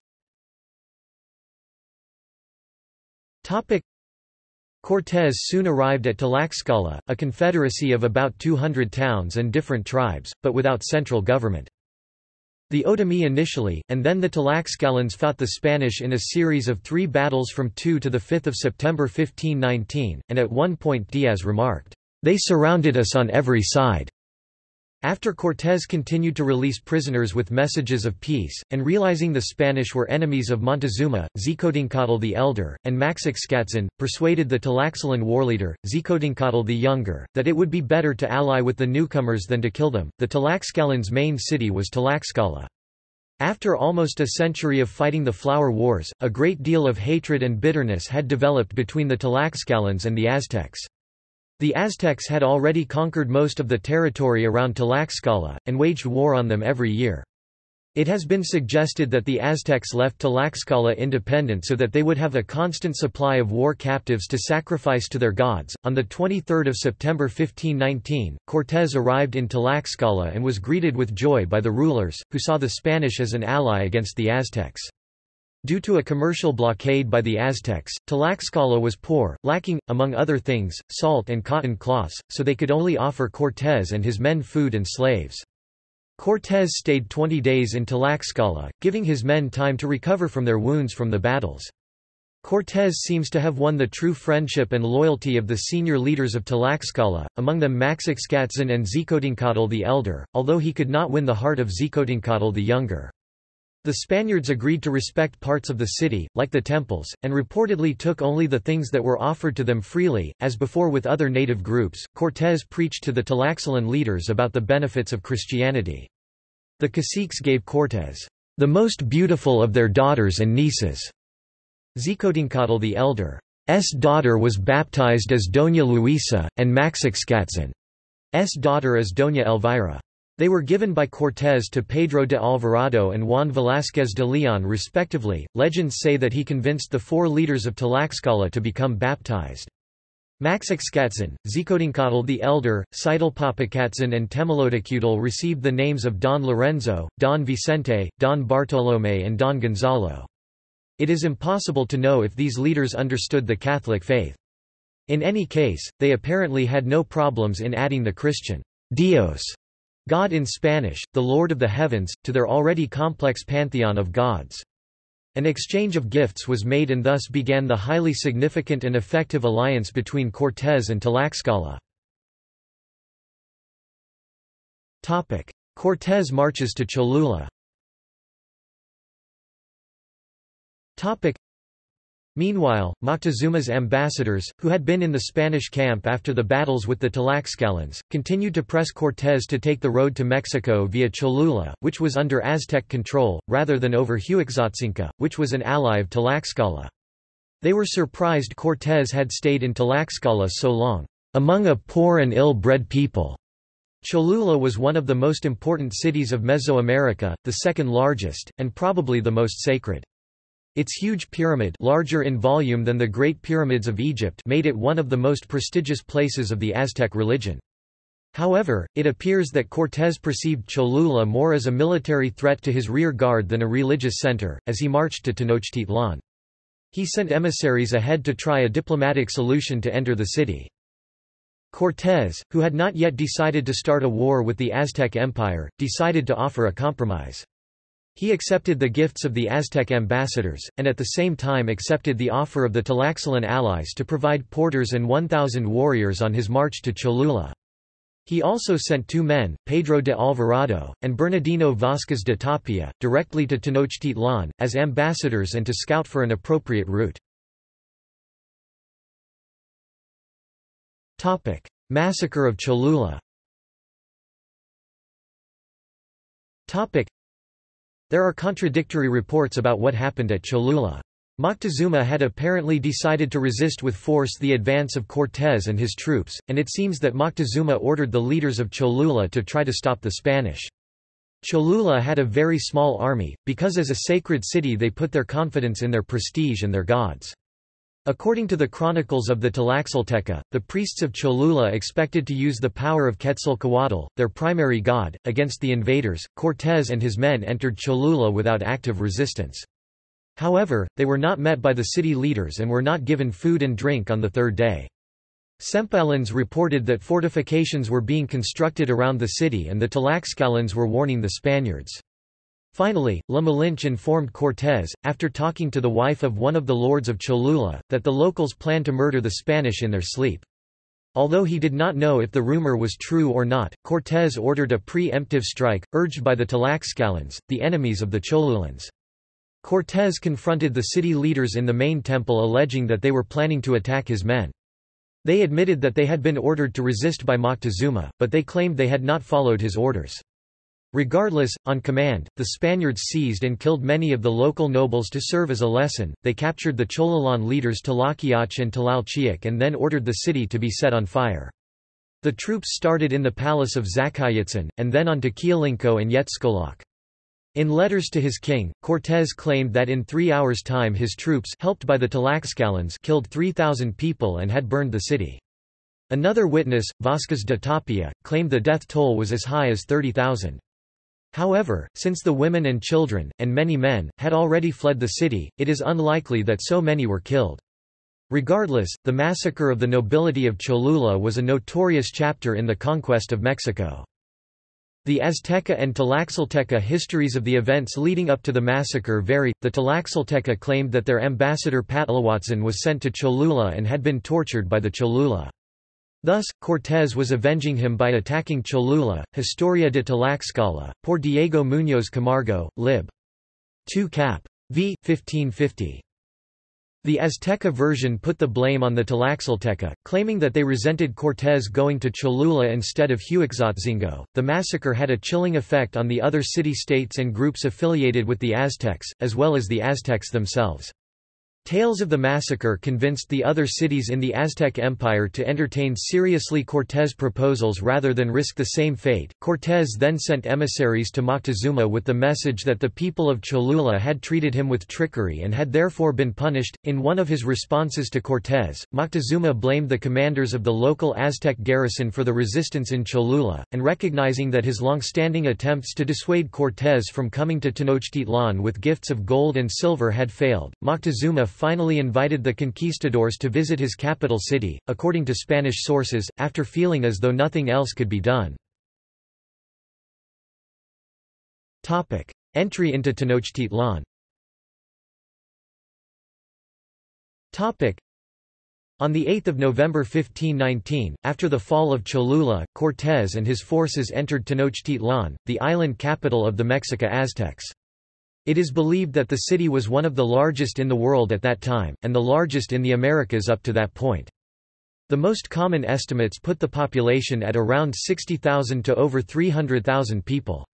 Speaker 1: Cortés soon arrived at Tlaxcala, a confederacy of about 200 towns and different tribes, but without central government. The Otomi initially, and then the Tlaxcalans fought the Spanish in a series of three battles from 2 to 5 September 1519, and at one point Diaz remarked, "...they surrounded us on every side." After Cortés continued to release prisoners with messages of peace, and realizing the Spanish were enemies of Montezuma, Xicotencatl the Elder, and Maxixcatzin, persuaded the Tlaxcalan warleader, Xicotencatl the Younger, that it would be better to ally with the newcomers than to kill them. The Tlaxcalans' main city was Tlaxcala. After almost a century of fighting the Flower Wars, a great deal of hatred and bitterness had developed between the Tlaxcalans and the Aztecs. The Aztecs had already conquered most of the territory around Tlaxcala, and waged war on them every year. It has been suggested that the Aztecs left Tlaxcala independent so that they would have a constant supply of war captives to sacrifice to their gods. On the 23rd of September 1519, Cortés arrived in Tlaxcala and was greeted with joy by the rulers, who saw the Spanish as an ally against the Aztecs. Due to a commercial blockade by the Aztecs, Tlaxcala was poor, lacking, among other things, salt and cotton cloths, so they could only offer Cortés and his men food and slaves. Cortés stayed 20 days in Tlaxcala, giving his men time to recover from their wounds from the battles. Cortés seems to have won the true friendship and loyalty of the senior leaders of Tlaxcala, among them Maxixcatzin and Xicotencatl the Elder, although he could not win the heart of Xicotencatl the Younger. The Spaniards agreed to respect parts of the city, like the temples, and reportedly took only the things that were offered to them freely. As before with other native groups, Cortés preached to the Tlaxcalan leaders about the benefits of Christianity. The caciques gave Cortés the most beautiful of their daughters and nieces. Xicotencatl the elder's daughter was baptized as Doña Luisa, and Maxixcatzin's daughter as Doña Elvira. They were given by Cortés to Pedro de Alvarado and Juan Velázquez de Leon respectively. Legends say that he convinced the four leaders of Tlaxcala to become baptized. Maxixcatzin, Xicotencatl the Elder, Xitlpapacatzin and Temelotecutl received the names of Don Lorenzo, Don Vicente, Don Bartolomé and Don Gonzalo. It is impossible to know if these leaders understood the Catholic faith. In any case, they apparently had no problems in adding the Christian Dios God in Spanish, the Lord of the Heavens, to their already complex pantheon of gods. An exchange of gifts was made and thus began the highly significant and effective alliance between Cortés and Tlaxcala. Cortés marches to Cholula Meanwhile, Moctezuma's ambassadors, who had been in the Spanish camp after the battles with the Tlaxcalans, continued to press Cortés to take the road to Mexico via Cholula, which was under Aztec control, rather than over Huexotzinco, which was an ally of Tlaxcala. They were surprised Cortés had stayed in Tlaxcala so long, among a poor and ill-bred people. Cholula was one of the most important cities of Mesoamerica, the second largest, and probably the most sacred. Its huge pyramid larger in volume than the Great Pyramids of Egypt made it one of the most prestigious places of the Aztec religion. However, it appears that Cortés perceived Cholula more as a military threat to his rear guard than a religious center, as he marched to Tenochtitlan. He sent emissaries ahead to try a diplomatic solution to enter the city. Cortés, who had not yet decided to start a war with the Aztec Empire, decided to offer a compromise. He accepted the gifts of the Aztec ambassadors, and at the same time accepted the offer of the Tlaxcalan allies to provide porters and 1,000 warriors on his march to Cholula. He also sent two men, Pedro de Alvarado, and Bernardino Vázquez de Tapia, directly to Tenochtitlan, as ambassadors and to scout for an appropriate route. Massacre of Cholula there are contradictory reports about what happened at Cholula. Moctezuma had apparently decided to resist with force the advance of Cortés and his troops, and it seems that Moctezuma ordered the leaders of Cholula to try to stop the Spanish. Cholula had a very small army, because as a sacred city they put their confidence in their prestige and their gods. According to the chronicles of the Tlaxcalteca, the priests of Cholula expected to use the power of Quetzalcoatl, their primary god, against the invaders. Cortés and his men entered Cholula without active resistance. However, they were not met by the city leaders and were not given food and drink on the third day. Sempoalans reported that fortifications were being constructed around the city and the Tlaxcalans were warning the Spaniards. Finally, La Malinche informed Cortés, after talking to the wife of one of the lords of Cholula, that the locals planned to murder the Spanish in their sleep. Although he did not know if the rumor was true or not, Cortés ordered a pre-emptive strike, urged by the Tlaxcalans, the enemies of the Cholulans. Cortés confronted the city leaders in the main temple alleging that they were planning to attack his men. They admitted that they had been ordered to resist by Moctezuma, but they claimed they had not followed his orders. Regardless, on command, the Spaniards seized and killed many of the local nobles to serve as a lesson. They captured the Cholulan leaders Tlaquiach and Tlalchiac and then ordered the city to be set on fire. The troops started in the palace of Zacayitzin, and then on to Quialinco and Yetzcoloc. In letters to his king, Cortés claimed that in three hours' time his troops helped by the Tlaxcalans killed 3,000 people and had burned the city. Another witness, Vasquez de Tapia, claimed the death toll was as high as 30,000. However, since the women and children, and many men, had already fled the city, it is unlikely that so many were killed. Regardless, the massacre of the nobility of Cholula was a notorious chapter in the conquest of Mexico. The Azteca and Tlaxcalteca histories of the events leading up to the massacre vary. The Tlaxcalteca claimed that their ambassador Patlahuatzin was sent to Cholula and had been tortured by the Cholula. Thus, Cortés was avenging him by attacking Cholula. Historia de Tlaxcala, por Diego Muñoz Camargo, lib. 2 cap. v. 1550. The Azteca version put the blame on the Tlaxcalteca, claiming that they resented Cortés going to Cholula instead of Huexotzinco. The massacre had a chilling effect on the other city-states and groups affiliated with the Aztecs, as well as the Aztecs themselves. Tales of the massacre convinced the other cities in the Aztec Empire to entertain seriously Cortés' proposals rather than risk the same fate. Cortés then sent emissaries to Moctezuma with the message that the people of Cholula had treated him with trickery and had therefore been punished. In one of his responses to Cortés, Moctezuma blamed the commanders of the local Aztec garrison for the resistance in Cholula, and recognizing that his long-standing attempts to dissuade Cortés from coming to Tenochtitlan with gifts of gold and silver had failed, Moctezuma finally invited the conquistadors to visit his capital city, according to Spanish sources, after feeling as though nothing else could be done. Entry into Tenochtitlan on 8 November 1519, after the fall of Cholula, Cortés and his forces entered Tenochtitlan, the island capital of the Mexica Aztecs. It is believed that the city was one of the largest in the world at that time, and the largest in the Americas up to that point. The most common estimates put the population at around 60,000 to over 300,000 people.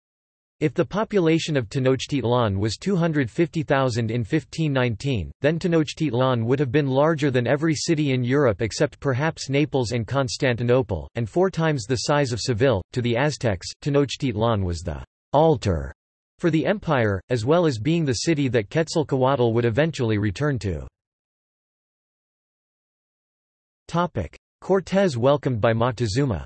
Speaker 1: If the population of Tenochtitlan was 250,000 in 1519, then Tenochtitlan would have been larger than every city in Europe except perhaps Naples and Constantinople, and four times the size of Seville. To the Aztecs, Tenochtitlan was the altar for the empire, as well as being the city that Quetzalcoatl would eventually return to. Cortés welcomed by Moctezuma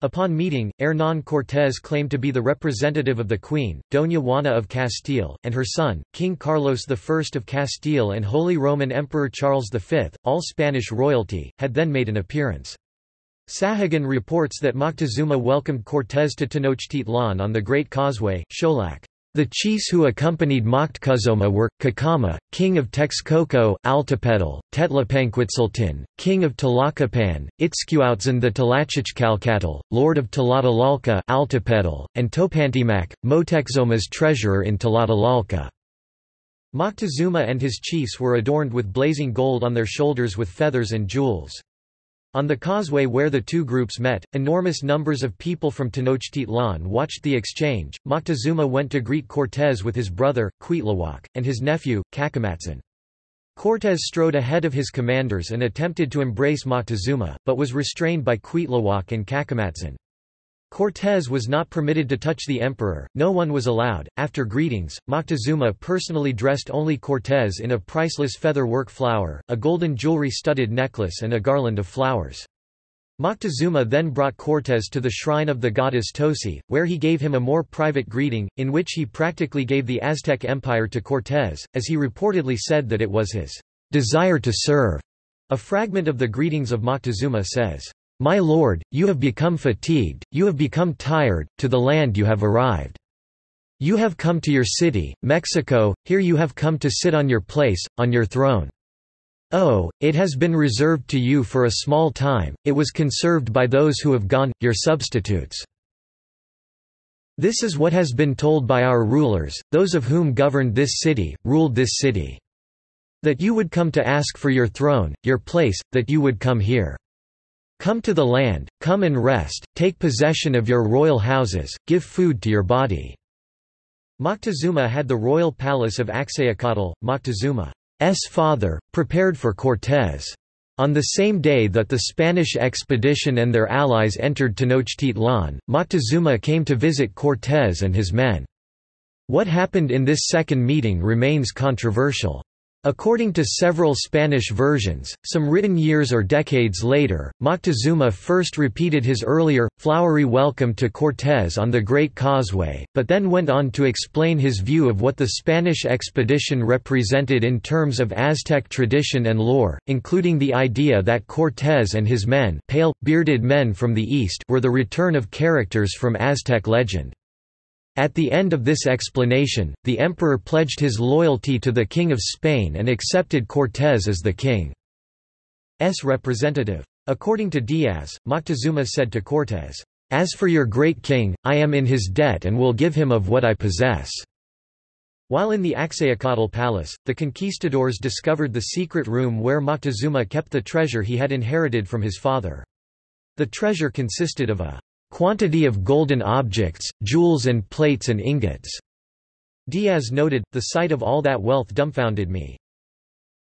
Speaker 1: Upon meeting, Hernán Cortés claimed to be the representative of the Queen, Doña Juana of Castile, and her son, King Carlos I of Castile and Holy Roman Emperor Charles V, all Spanish royalty, had then made an appearance. Sahagun reports that Moctezuma welcomed Cortés to Tenochtitlan on the Great Causeway, Xolac. The chiefs who accompanied Moctezuma were, Cacama, king of Texcoco, Altepetl, Tetlapanquetzaltin, king of Tlacopan, Itzcuautzin the Tlachichcalcatl, lord of Tlatelolco Altepetl, and Topantimac, Moteczuma's treasurer in Tlatelolco. Moctezuma and his chiefs were adorned with blazing gold on their shoulders with feathers and jewels. On the causeway where the two groups met, enormous numbers of people from Tenochtitlan watched the exchange. Moctezuma went to greet Cortés with his brother, Cuitlahuac, and his nephew, Cacamatzin. Cortés strode ahead of his commanders and attempted to embrace Moctezuma, but was restrained by Cuitlahuac and Cacamatzin. Cortés was not permitted to touch the emperor, no one was allowed. After greetings, Moctezuma personally dressed only Cortés in a priceless feather work flower, a golden jewelry-studded necklace and a garland of flowers. Moctezuma then brought Cortés to the shrine of the goddess Toci, where he gave him a more private greeting, in which he practically gave the Aztec Empire to Cortés, as he reportedly said that it was his desire to serve. A fragment of the greetings of Moctezuma says, my lord, you have become fatigued, you have become tired, to the land you have arrived. You have come to your city, Mexico, here you have come to sit on your place, on your throne. Oh, it has been reserved to you for a small time, it was conserved by those who have gone, your substitutes. This is what has been told by our rulers, those of whom governed this city, ruled this city. That you would come to ask for your throne, your place, that you would come here. Come to the land, come and rest, take possession of your royal houses, give food to your body." Moctezuma had the royal palace of Axayacatl, Moctezuma's father, prepared for Cortés. On the same day that the Spanish expedition and their allies entered Tenochtitlan, Moctezuma came to visit Cortés and his men. What happened in this second meeting remains controversial. According to several Spanish versions, some written years or decades later, Moctezuma first repeated his earlier, flowery welcome to Cortés on the Great Causeway, but then went on to explain his view of what the Spanish expedition represented in terms of Aztec tradition and lore, including the idea that Cortés and his men, pale, bearded men from the east were the return of characters from Aztec legend. At the end of this explanation, the emperor pledged his loyalty to the King of Spain and accepted Cortés as the king's representative. According to Diaz, Moctezuma said to Cortés, "'As for your great king, I am in his debt and will give him of what I possess.'" While in the Axayacatl palace, the conquistadors discovered the secret room where Moctezuma kept the treasure he had inherited from his father. The treasure consisted of a quantity of golden objects, jewels and plates and ingots. Diaz noted, the sight of all that wealth dumbfounded me.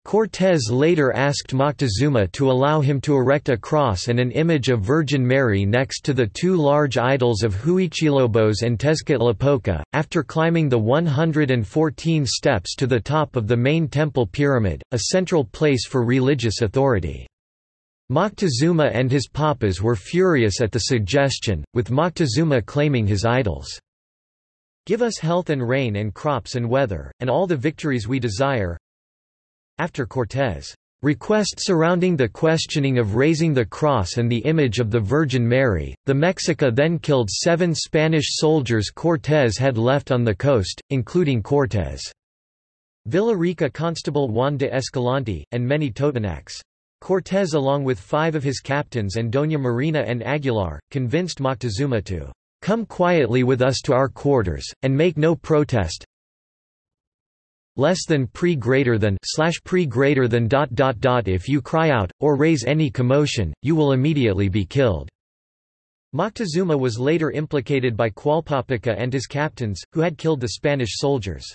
Speaker 1: Cortés later asked Moctezuma to allow him to erect a cross and an image of Virgin Mary next to the two large idols of Huichilobos and Tezcatlipoca, after climbing the 114 steps to the top of the main temple pyramid, a central place for religious authority. Moctezuma and his papas were furious at the suggestion, with Moctezuma claiming his idols. Give us health and rain and crops and weather, and all the victories we desire, after Cortés' request surrounding the questioning of raising the cross and the image of the Virgin Mary, the Mexica then killed seven Spanish soldiers Cortés had left on the coast, including Cortés' Villarica constable Juan de Escalante, and many Totonacs. Cortés along with five of his captains and Doña Marina and Aguilar, convinced Moctezuma to "...come quietly with us to our quarters, and make no protest, less than pre greater than slash pre greater than dot dot dot if you cry out, or raise any commotion, you will immediately be killed. Moctezuma was later implicated by Qualpopoca and his captains, who had killed the Spanish soldiers.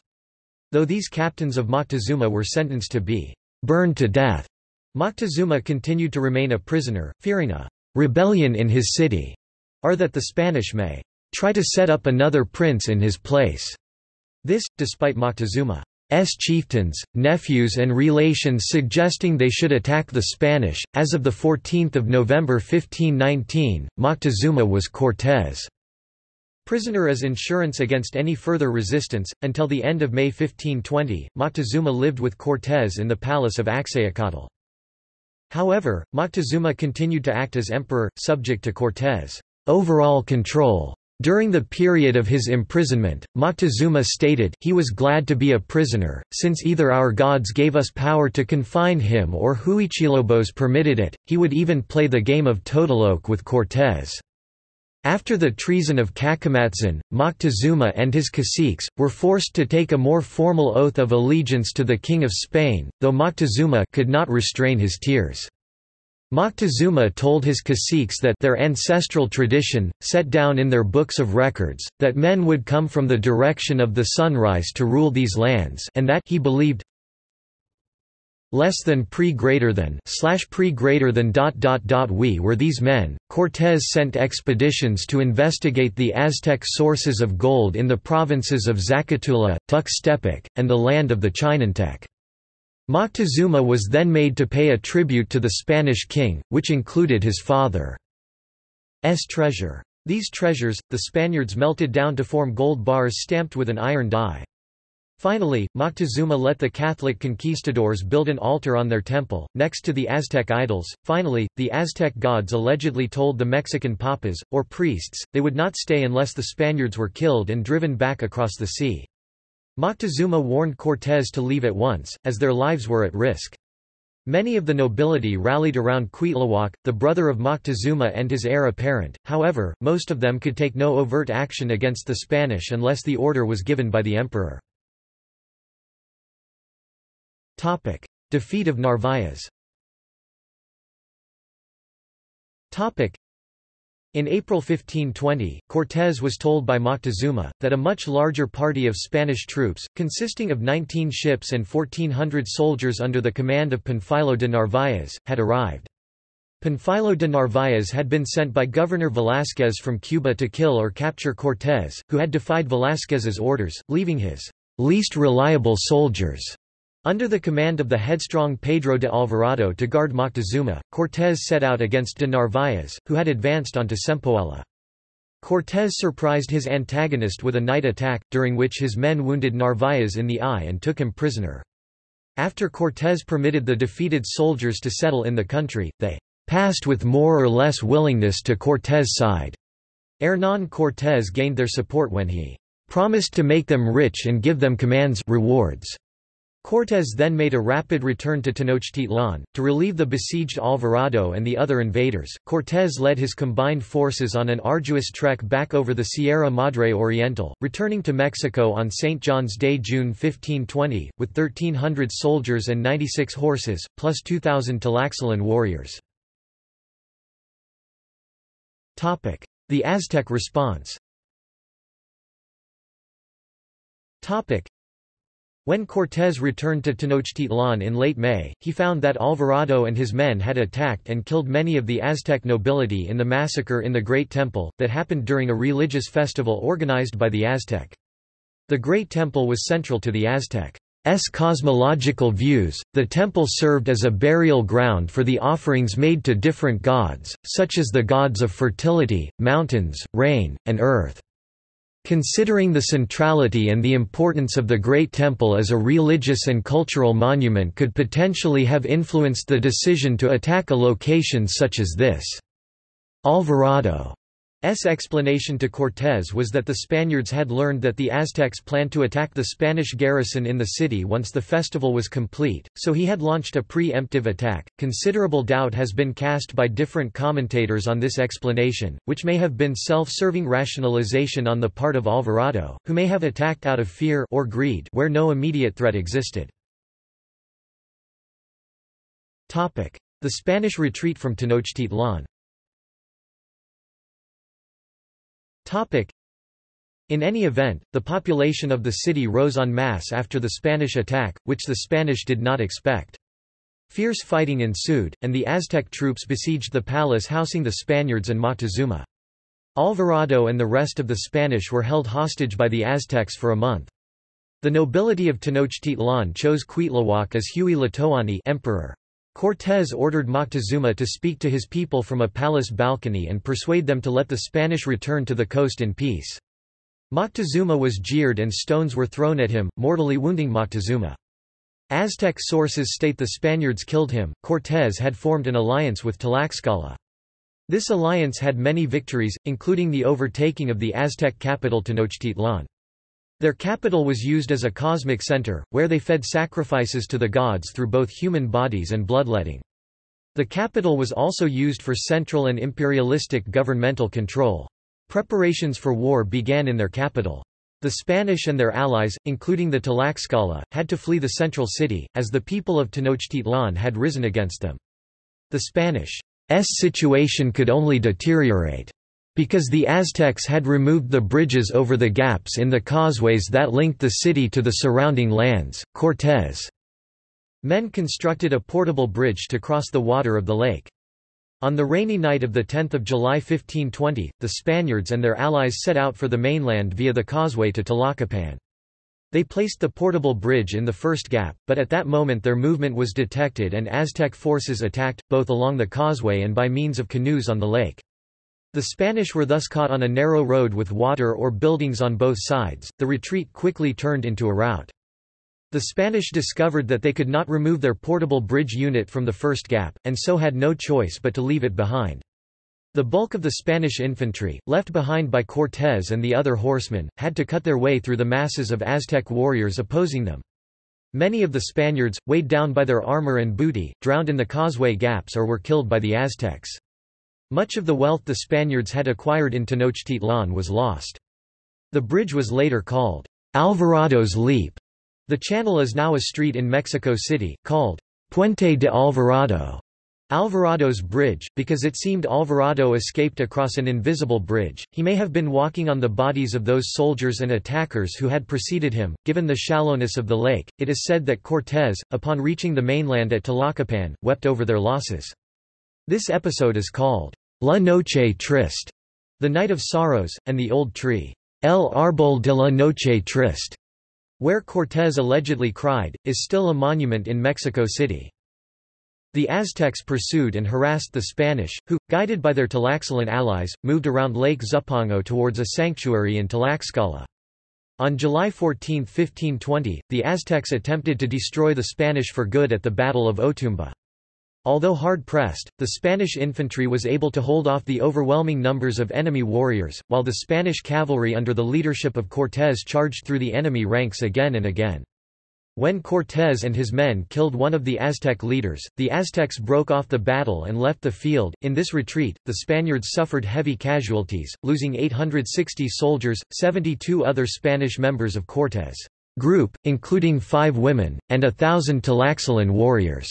Speaker 1: Though these captains of Moctezuma were sentenced to be burned to death, Moctezuma continued to remain a prisoner, fearing a rebellion in his city, or that the Spanish may try to set up another prince in his place. This, despite Moctezuma S chieftains, nephews and relations suggesting they should attack the Spanish. As of 14 November 1519, Moctezuma was Cortés' prisoner as insurance against any further resistance. Until the end of May 1520, Moctezuma lived with Cortés in the palace of Axayacatl. However, Moctezuma continued to act as emperor, subject to Cortés' overall control. During the period of his imprisonment, Moctezuma stated, he was glad to be a prisoner, since either our gods gave us power to confine him or Huichilobos permitted it, he would even play the game of Totoloc with Cortés. After the treason of Cacamatzin, Moctezuma and his caciques, were forced to take a more formal oath of allegiance to the King of Spain, though Moctezuma could not restrain his tears. Moctezuma told his caciques that their ancestral tradition, set down in their books of records, that men would come from the direction of the sunrise to rule these lands and that he believed less than pre greater than slash pre greater than dot dot dot we were these men. Cortés sent expeditions to investigate the Aztec sources of gold in the provinces of Zacatula, Tuxtepec, and the land of the Chinantec. Moctezuma was then made to pay a tribute to the Spanish king, which included his father's treasure. These treasures, the Spaniards melted down to form gold bars stamped with an iron die. Finally, Moctezuma let the Catholic conquistadors build an altar on their temple, next to the Aztec idols. Finally, the Aztec gods allegedly told the Mexican papas, or priests, they would not stay unless the Spaniards were killed and driven back across the sea. Moctezuma warned Cortés to leave at once, as their lives were at risk. Many of the nobility rallied around Cuitlahuac, the brother of Moctezuma and his heir apparent, however, most of them could take no overt action against the Spanish unless the order was given by the emperor. Defeat of Narvaez. In April 1520, Cortés was told by Moctezuma, that a much larger party of Spanish troops, consisting of 19 ships and 1,400 soldiers under the command of Panfilo de Narváez, had arrived. Panfilo de Narváez had been sent by Governor Velázquez from Cuba to kill or capture Cortés, who had defied Velázquez's orders, leaving his least reliable soldiers under the command of the headstrong Pedro de Alvarado to guard Moctezuma, Cortés set out against de Narváez, who had advanced onto Sempoala. Cortés surprised his antagonist with a night attack, during which his men wounded Narváez in the eye and took him prisoner. After Cortés permitted the defeated soldiers to settle in the country, they passed with more or less willingness to Cortés' side. Hernán Cortés gained their support when he promised to make them rich and give them commands rewards. Cortés then made a rapid return to Tenochtitlan, to relieve the besieged Alvarado and the other invaders. Cortés led his combined forces on an arduous trek back over the Sierra Madre Oriental, returning to Mexico on St. John's Day June 1520, with 1,300 soldiers and 96 horses, plus 2,000 Tlaxcalan warriors. The Aztec response When Cortés returned to Tenochtitlan in late May, he found that Alvarado and his men had attacked and killed many of the Aztec nobility in the massacre in the Great Temple, that happened during a religious festival organized by the Aztec. The Great Temple was central to the Aztec. S cosmological views, the temple served as a burial ground for the offerings made to different gods, such as the gods of fertility, mountains, rain, and earth. Considering the centrality and the importance of the Great Temple as a religious and cultural monument could potentially have influenced the decision to attack a location such as this. Alvarado S explanation to Cortés was that the Spaniards had learned that the Aztecs planned to attack the Spanish garrison in the city once the festival was complete, so he had launched a pre-emptive attack. Considerable doubt has been cast by different commentators on this explanation, which may have been self-serving rationalization on the part of Alvarado, who may have attacked out of fear or greed where no immediate threat existed. The Spanish retreat from Tenochtitlan. In any event, the population of the city rose en masse after the Spanish attack, which the Spanish did not expect. Fierce fighting ensued, and the Aztec troops besieged the palace housing the Spaniards and Moctezuma. Alvarado and the rest of the Spanish were held hostage by the Aztecs for a month. The nobility of Tenochtitlan chose Cuitlahuac as Huey Tlatoani emperor. Cortés ordered Moctezuma to speak to his people from a palace balcony and persuade them to let the Spanish return to the coast in peace. Moctezuma was jeered and stones were thrown at him, mortally wounding Moctezuma. Aztec sources state the Spaniards killed him. Cortés had formed an alliance with Tlaxcala. This alliance had many victories, including the overtaking of the Aztec capital Tenochtitlan. Their capital was used as a cosmic center, where they fed sacrifices to the gods through both human bodies and bloodletting. The capital was also used for central and imperialistic governmental control. Preparations for war began in their capital. The Spanish and their allies, including the Tlaxcala, had to flee the central city, as the people of Tenochtitlan had risen against them. The Spanish' situation could only deteriorate. Because the Aztecs had removed the bridges over the gaps in the causeways that linked the city to the surrounding lands, Cortés' men constructed a portable bridge to cross the water of the lake. On the rainy night of 10 July 1520, the Spaniards and their allies set out for the mainland via the causeway to Tlacopan. They placed the portable bridge in the first gap, but at that moment their movement was detected and Aztec forces attacked, both along the causeway and by means of canoes on the lake. The Spanish were thus caught on a narrow road with water or buildings on both sides. The retreat quickly turned into a rout. The Spanish discovered that they could not remove their portable bridge unit from the first gap, and so had no choice but to leave it behind. The bulk of the Spanish infantry, left behind by Cortés and the other horsemen, had to cut their way through the masses of Aztec warriors opposing them. Many of the Spaniards, weighed down by their armor and booty, drowned in the causeway gaps or were killed by the Aztecs. Much of the wealth the Spaniards had acquired in Tenochtitlan was lost. The bridge was later called Alvarado's Leap. The channel is now a street in Mexico City, called Puente de Alvarado. Alvarado's Bridge, because it seemed Alvarado escaped across an invisible bridge, he may have been walking on the bodies of those soldiers and attackers who had preceded him. Given the shallowness of the lake, it is said that Cortés, upon reaching the mainland at Tlacopan, wept over their losses. This episode is called La Noche Triste, the Night of Sorrows, and the Old Tree, El Árbol de la Noche Triste, where Cortés allegedly cried, is still a monument in Mexico City. The Aztecs pursued and harassed the Spanish, who, guided by their Tlaxcalan allies, moved around Lake Zumpango towards a sanctuary in Tlaxcala. On July 14, 1520, the Aztecs attempted to destroy the Spanish for good at the Battle of Otumba. Although hard-pressed, the Spanish infantry was able to hold off the overwhelming numbers of enemy warriors, while the Spanish cavalry under the leadership of Cortés charged through the enemy ranks again and again. When Cortés and his men killed one of the Aztec leaders, the Aztecs broke off the battle and left the field. In this retreat, the Spaniards suffered heavy casualties, losing 860 soldiers, 72 other Spanish members of Cortés' group, including five women, and a thousand Tlaxcalan warriors.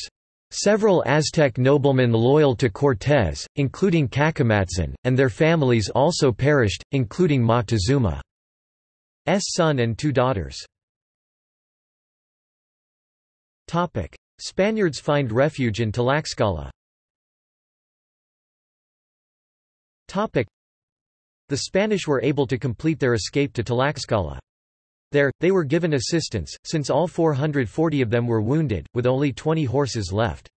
Speaker 1: Several Aztec noblemen loyal to Cortés, including Cacamatzin, and their families also perished, including Moctezuma's son and two daughters. Spaniards find refuge in Tlaxcala The Spanish were able to complete their escape to Tlaxcala. There, they were given assistance, since all 440 of them were wounded, with only 20 horses left.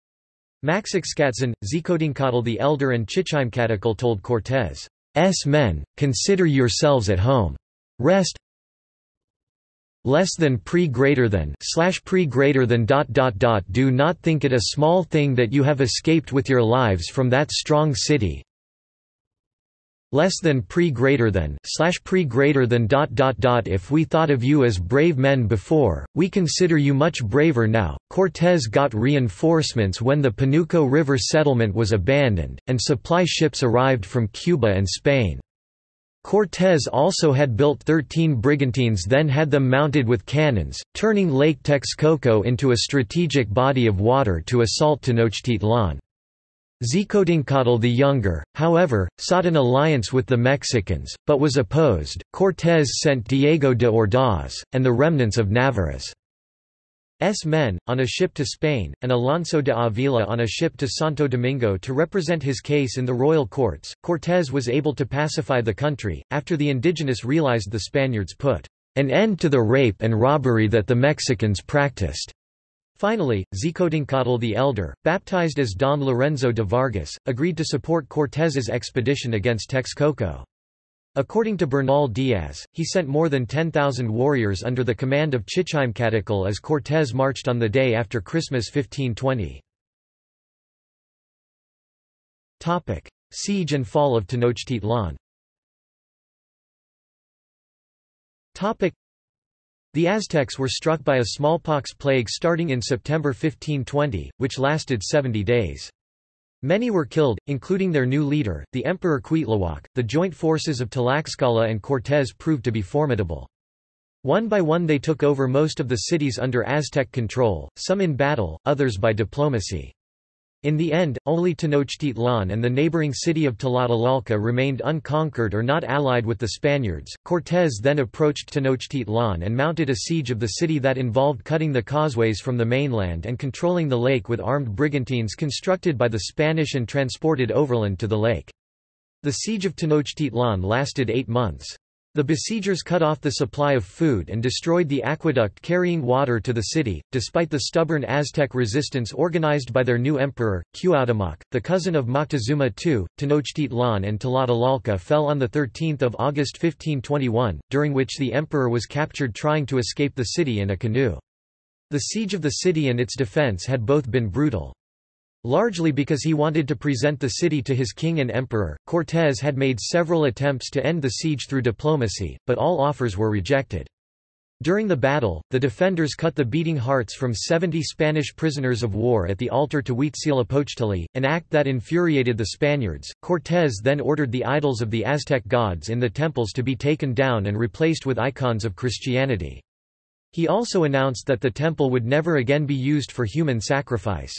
Speaker 1: Maxixcatzin, Xicotencatl the Elder and Chichimcatecl told Cortés, S men, consider yourselves at home. Rest less than pre greater than slash pre greater than dot dot dot do not think it a small thing that you have escaped with your lives from that strong city less than pre greater than slash pre greater than dot dot dot. If we thought of you as brave men before we consider you much braver now. Cortés got reinforcements when the panuco river settlement was abandoned and supply ships arrived from cuba and spain. Cortés also had built 13 brigantines then had them mounted with cannons, turning Lake Texcoco into a strategic body of water to assault Tenochtitlan. Xicotencatl the Younger, however, sought an alliance with the Mexicans, but was opposed. Cortés sent Diego de Ordaz, and the remnants of Narváez's men, on a ship to Spain, and Alonso de Avila on a ship to Santo Domingo to represent his case in the royal courts. Cortés was able to pacify the country, after the indigenous realized the Spaniards put an end to the rape and robbery that the Mexicans practiced. Finally, Xicotencatl the Elder, baptized as Don Lorenzo de Vargas, agreed to support Cortés's expedition against Texcoco. According to Bernal Diaz, he sent more than 10,000 warriors under the command of Chichimecatecle as Cortés marched on the day after Christmas 1520. Siege and fall of Tenochtitlan the Aztecs were struck by a smallpox plague starting in September 1520, which lasted 70 days. Many were killed, including their new leader, the Emperor Cuitlahuac. The joint forces of Tlaxcala and Cortés proved to be formidable. One by one they took over most of the cities under Aztec control, some in battle, others by diplomacy. In the end, only Tenochtitlan and the neighboring city of Tlatelolco remained unconquered or not allied with the Spaniards. Cortés then approached Tenochtitlan and mounted a siege of the city that involved cutting the causeways from the mainland and controlling the lake with armed brigantines constructed by the Spanish and transported overland to the lake. The siege of Tenochtitlan lasted eight months. The besiegers cut off the supply of food and destroyed the aqueduct carrying water to the city, despite the stubborn Aztec resistance organized by their new emperor, Cuauhtémoc, the cousin of Moctezuma II. Tenochtitlan and Tlatelolco fell on 13 August 1521, during which the emperor was captured trying to escape the city in a canoe. The siege of the city and its defense had both been brutal. Largely because he wanted to present the city to his king and emperor, Cortés had made several attempts to end the siege through diplomacy, but all offers were rejected. During the battle, the defenders cut the beating hearts from 70 Spanish prisoners of war at the altar to Huitzilopochtli, an act that infuriated the Spaniards. Cortés then ordered the idols of the Aztec gods in the temples to be taken down and replaced with icons of Christianity. He also announced that the temple would never again be used for human sacrifice.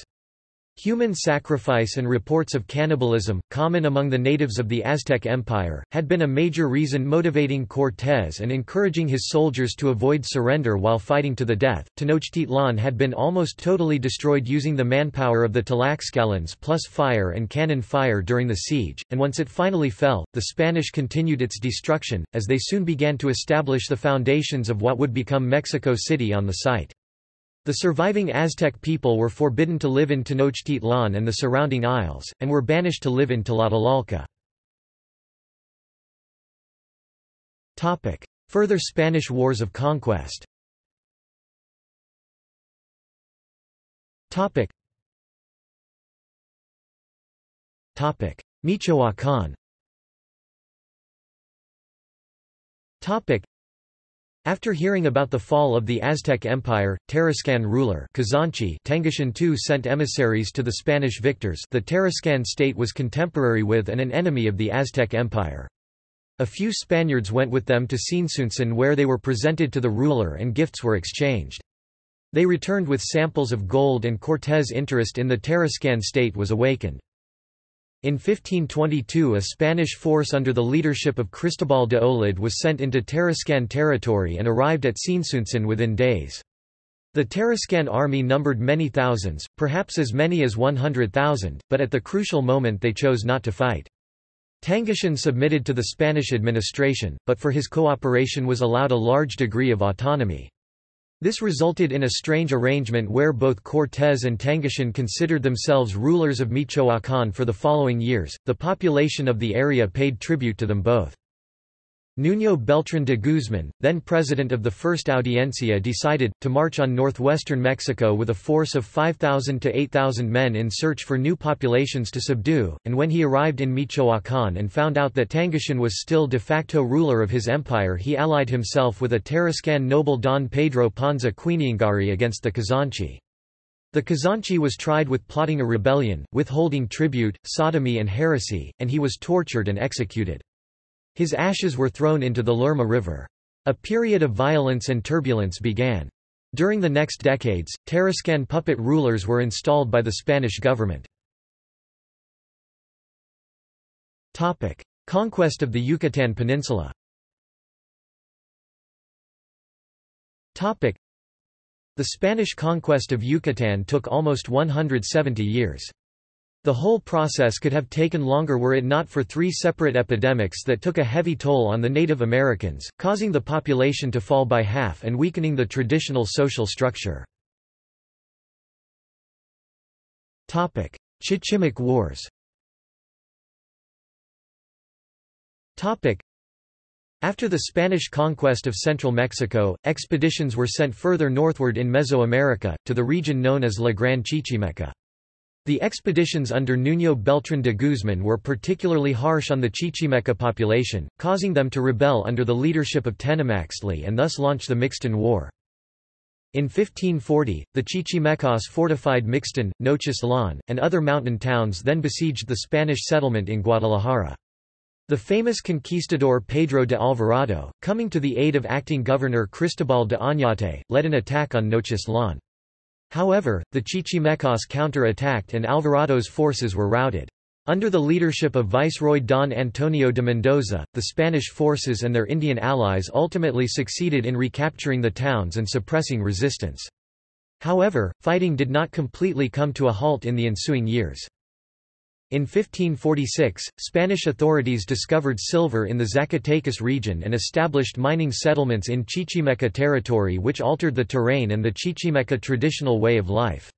Speaker 1: Human sacrifice and reports of cannibalism, common among the natives of the Aztec Empire, had been a major reason motivating Cortés and encouraging his soldiers to avoid surrender while fighting to the death. Tenochtitlan had been almost totally destroyed using the manpower of the Tlaxcalans plus fire and cannon fire during the siege, and once it finally fell, the Spanish continued its destruction, as they soon began to establish the foundations of what would become Mexico City on the site. The surviving Aztec people were forbidden to live in Tenochtitlan and the surrounding isles, and were banished to live in Tlatelolco. Further Spanish Wars of Conquest Michoacán after hearing about the fall of the Aztec Empire, Tarascan ruler Cazonci Tangaxuan II sent emissaries to the Spanish victors the Tarascan state was contemporary with and an enemy of the Aztec Empire. A few Spaniards went with them to Tzintzuntzan where they were presented to the ruler and gifts were exchanged. They returned with samples of gold and Cortés' interest in the Tarascan state was awakened. In 1522 a Spanish force under the leadership of Cristobal de Olid was sent into Tarascan territory and arrived at Tzintzuntzan within days. The Tarascan army numbered many thousands, perhaps as many as 100,000, but at the crucial moment they chose not to fight. Tangaxuan submitted to the Spanish administration, but for his cooperation was allowed a large degree of autonomy. This resulted in a strange arrangement where both Cortés and Tangaxuan considered themselves rulers of Michoacán for the following years. The population of the area paid tribute to them both. Nuño Beltrán de Guzmán, then president of the First Audiencia decided, to march on northwestern Mexico with a force of 5,000 to 8,000 men in search for new populations to subdue, and when he arrived in Michoacán and found out that Tangaxuan was still de facto ruler of his empire he allied himself with a Tarascan noble Don Pedro Panza Quiniangari against the Cazonci. The Cazonci was tried with plotting a rebellion, withholding tribute, sodomy and heresy, and he was tortured and executed. His ashes were thrown into the Lerma River. A period of violence and turbulence began. During the next decades, Tarascan puppet rulers were installed by the Spanish government. Conquest of the Yucatan Peninsula The Spanish conquest of Yucatan took almost 170 years. The whole process could have taken longer were it not for three separate epidemics that took a heavy toll on the Native Americans, causing the population to fall by half and weakening the traditional social structure. Chichimec Wars after the Spanish conquest of central Mexico, expeditions were sent further northward in Mesoamerica, to the region known as La Gran Chichimeca. The expeditions under Nuño Beltrán de Guzmán were particularly harsh on the Chichimeca population, causing them to rebel under the leadership of Tenemaxtli and thus launch the Mixton War. In 1540, the Chichimecas fortified Mixton, Nochixtlán, and other mountain towns then besieged the Spanish settlement in Guadalajara. The famous conquistador Pedro de Alvarado, coming to the aid of acting governor Cristobal de Oñate, led an attack on Nochixtlán. However, the Chichimecas counter-attacked and Alvarado's forces were routed. Under the leadership of Viceroy Don Antonio de Mendoza, the Spanish forces and their Indian allies ultimately succeeded in recapturing the towns and suppressing resistance. However, fighting did not completely come to a halt in the ensuing years. In 1546, Spanish authorities discovered silver in the Zacatecas region and established mining settlements in Chichimeca territory which altered the terrain and the Chichimeca traditional way of life.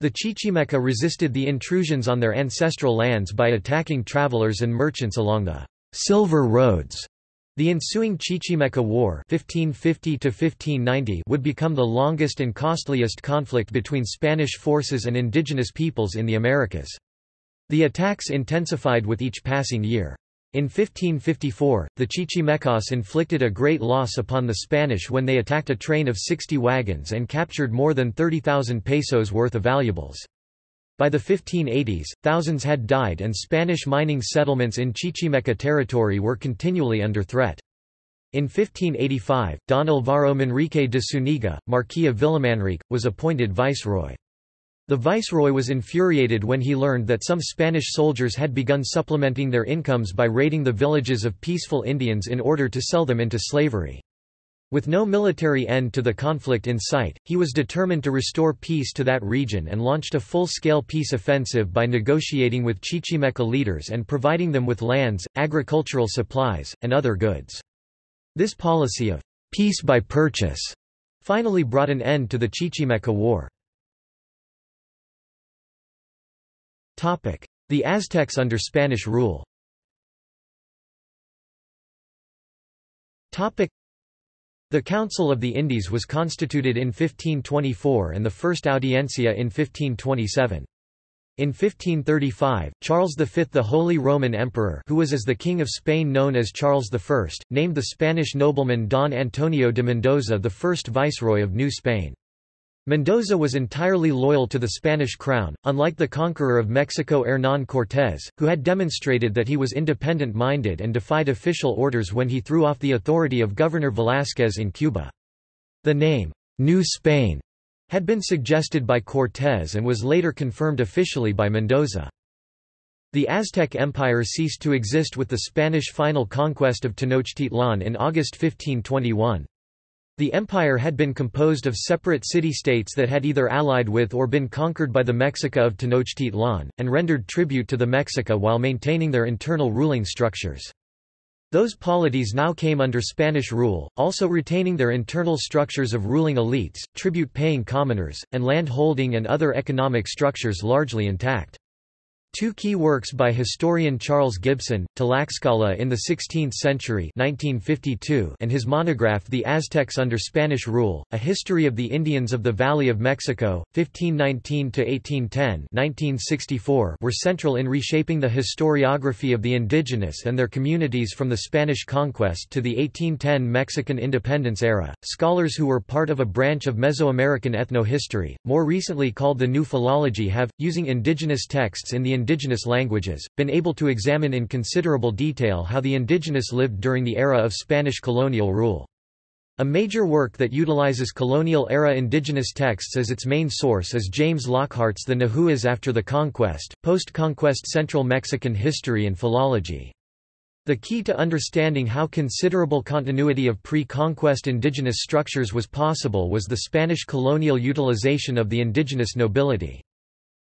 Speaker 1: The Chichimeca resisted the intrusions on their ancestral lands by attacking travelers and merchants along the Silver Roads. The ensuing Chichimeca War 1550 would become the longest and costliest conflict between Spanish forces and indigenous peoples in the Americas. The attacks intensified with each passing year. In 1554, the Chichimecas inflicted a great loss upon the Spanish when they attacked a train of 60 wagons and captured more than 30,000 pesos worth of valuables. By the 1580s, thousands had died and Spanish mining settlements in Chichimeca territory were continually under threat. In 1585, Don Alvaro Manrique de Zuniga, Marquis of Villamanrique, was appointed viceroy. The viceroy was infuriated when he learned that some Spanish soldiers had begun supplementing their incomes by raiding the villages of peaceful Indians in order to sell them into slavery. With no military end to the conflict in sight, he was determined to restore peace to that region and launched a full-scale peace offensive by negotiating with Chichimeca leaders and providing them with lands, agricultural supplies, and other goods. This policy of peace by purchase finally brought an end to the Chichimeca War. The Aztecs under Spanish rule the Council of the Indies was constituted in 1524 and the first Audiencia in 1527. In 1535, Charles V the Holy Roman Emperor who was as the King of Spain known as Charles I, named the Spanish nobleman Don Antonio de Mendoza the first viceroy of New Spain. Mendoza was entirely loyal to the Spanish crown, unlike the conqueror of Mexico Hernán Cortés, who had demonstrated that he was independent-minded and defied official orders when he threw off the authority of Governor Velázquez in Cuba. The name, New Spain, had been suggested by Cortés and was later confirmed officially by Mendoza. The Aztec Empire ceased to exist with the Spanish final conquest of Tenochtitlan in August 1521. The empire had been composed of separate city-states that had either allied with or been conquered by the Mexica of Tenochtitlan, and rendered tribute to the Mexica while maintaining their internal ruling structures. Those polities now came under Spanish rule, also retaining their internal structures of ruling elites, tribute-paying commoners, and land-holding and other economic structures largely intact. Two key works by historian Charles Gibson, Tlaxcala in the 16th century 1952 and his monograph The Aztecs under Spanish Rule, A History of the Indians of the Valley of Mexico, 1519–1810 were central in reshaping the historiography of the indigenous and their communities from the Spanish conquest to the 1810 Mexican independence era. Scholars who were part of a branch of Mesoamerican ethnohistory, more recently called the New Philology have, using indigenous texts in the indigenous languages, been able to examine in considerable detail how the indigenous lived during the era of Spanish colonial rule. A major work that utilizes colonial-era indigenous texts as its main source is James Lockhart's The Nahuas After the Conquest, Post-Conquest Central Mexican History and Philology. The key to understanding how considerable continuity of pre-conquest indigenous structures was possible was the Spanish colonial utilization of the indigenous nobility.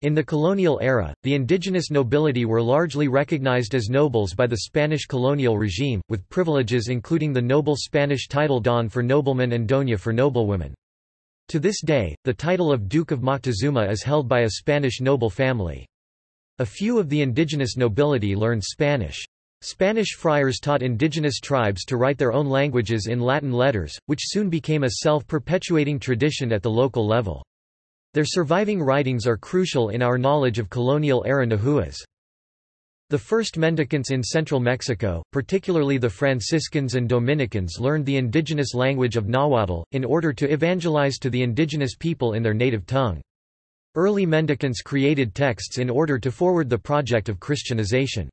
Speaker 1: In the colonial era, the indigenous nobility were largely recognized as nobles by the Spanish colonial regime, with privileges including the noble Spanish title don for noblemen and doña for noblewomen. To this day, the title of Duke of Moctezuma is held by a Spanish noble family. A few of the indigenous nobility learned Spanish. Spanish friars taught indigenous tribes to write their own languages in Latin letters, which soon became a self-perpetuating tradition at the local level. Their surviving writings are crucial in our knowledge of colonial-era Nahuas. The first mendicants in central Mexico, particularly the Franciscans and Dominicans learned the indigenous language of Nahuatl, in order to evangelize to the indigenous people in their native tongue. Early mendicants created texts in order to forward the project of Christianization.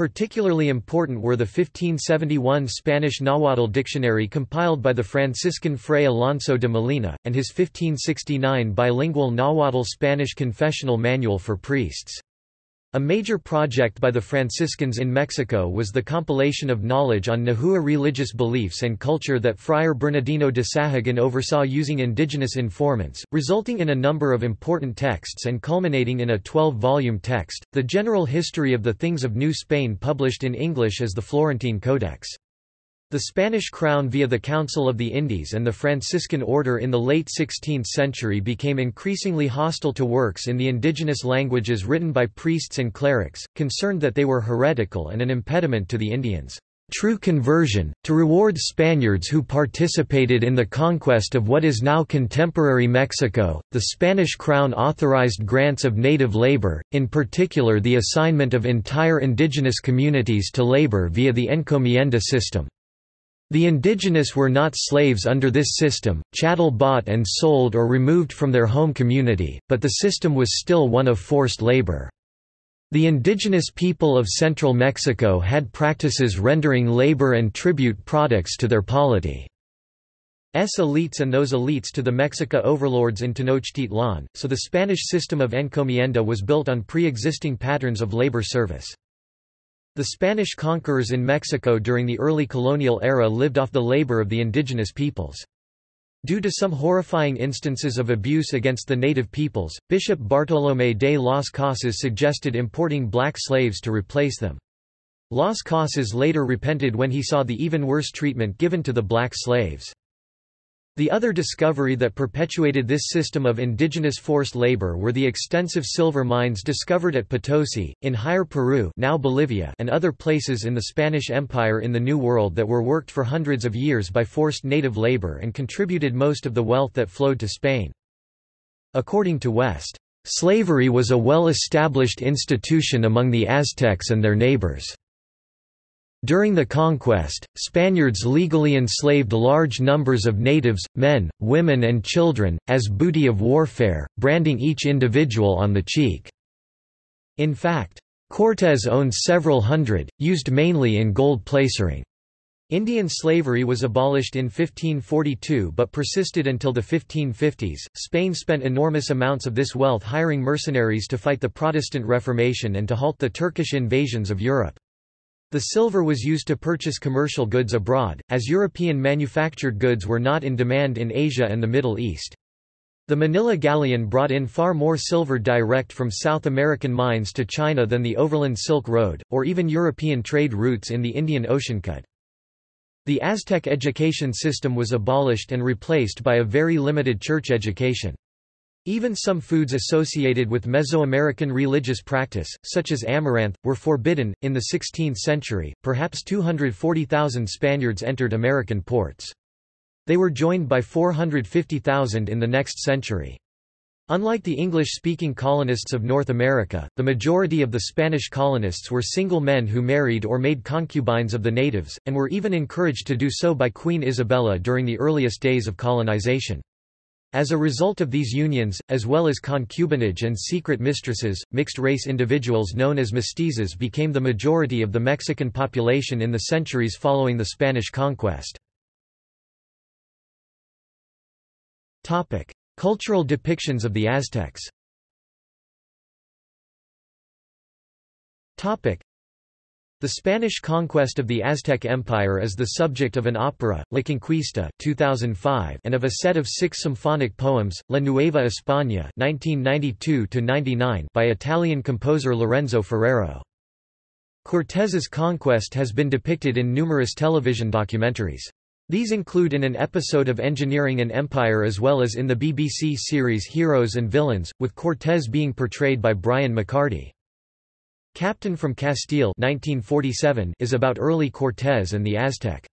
Speaker 1: Particularly important were the 1571 Spanish Nahuatl dictionary compiled by the Franciscan Fray Alonso de Molina, and his 1569 bilingual Nahuatl Spanish confessional manual for priests. A major project by the Franciscans in Mexico was the compilation of knowledge on Nahua religious beliefs and culture that Friar Bernardino de Sahagun oversaw using indigenous informants, resulting in a number of important texts and culminating in a 12-volume text, the General History of the Things of New Spain published in English as the Florentine Codex. The Spanish crown via the Council of the Indies and the Franciscan order in the late 16th century became increasingly hostile to works in the indigenous languages written by priests and clerics, concerned that they were heretical and an impediment to the Indians' true conversion, to reward Spaniards who participated in the conquest of what is now contemporary Mexico. The Spanish crown authorized grants of native labor, in particular the assignment of entire indigenous communities to labor via the encomienda system. The indigenous were not slaves under this system, chattel bought and sold or removed from their home community, but the system was still one of forced labor. The indigenous people of central Mexico had practices rendering labor and tribute products to their polity. S elites and those elites to the Mexica overlords in Tenochtitlan, so the Spanish system of encomienda was built on pre-existing patterns of labor service. The Spanish conquerors in Mexico during the early colonial era lived off the labor of the indigenous peoples. Due to some horrifying instances of abuse against the native peoples, Bishop Bartolomé de las Casas suggested importing black slaves to replace them. Las Casas later repented when he saw the even worse treatment given to the black slaves. The other discovery that perpetuated this system of indigenous forced labor were the extensive silver mines discovered at Potosi, in Higher Peru now Bolivia and other places in the Spanish Empire in the New World that were worked for hundreds of years by forced native labor and contributed most of the wealth that flowed to Spain. According to West, "...slavery was a well-established institution among the Aztecs and their neighbors." During the conquest, Spaniards legally enslaved large numbers of natives, men, women and children, as booty of warfare, branding each individual on the cheek. In fact, Cortés owned several hundred, used mainly in gold placering. Indian slavery was abolished in 1542 but persisted until the 1550s. Spain spent enormous amounts of this wealth hiring mercenaries to fight the Protestant Reformation and to halt the Turkish invasions of Europe. The silver was used to purchase commercial goods abroad, as European manufactured goods were not in demand in Asia and the Middle East. The Manila Galleon brought in far more silver direct from South American mines to China than the overland Silk Road, or even European trade routes in the Indian Ocean cut. The Aztec education system was abolished and replaced by a very limited church education. Even some foods associated with Mesoamerican religious practice, such as amaranth, were forbidden. In the 16th century, perhaps 240,000 Spaniards entered American ports. They were joined by 450,000 in the next century. Unlike the English-speaking colonists of North America, the majority of the Spanish colonists were single men who married or made concubines of the natives, and were even encouraged to do so by Queen Isabella during the earliest days of colonization. As a result of these unions, as well as concubinage and secret mistresses, mixed-race individuals known as mestizos became the majority of the Mexican population in the centuries following the Spanish conquest. Cultural depictions of the Aztecs. The Spanish conquest of the Aztec Empire is the subject of an opera, La Conquista 2005, and of a set of six symphonic poems, La Nueva España 1992 by Italian composer Lorenzo Ferrero. Cortés's conquest has been depicted in numerous television documentaries. These include in an episode of Engineering an Empire as well as in the BBC series Heroes and Villains, with Cortés being portrayed by Brian McCarty. Captain from Castile 1947 is about early Cortés and the Aztec.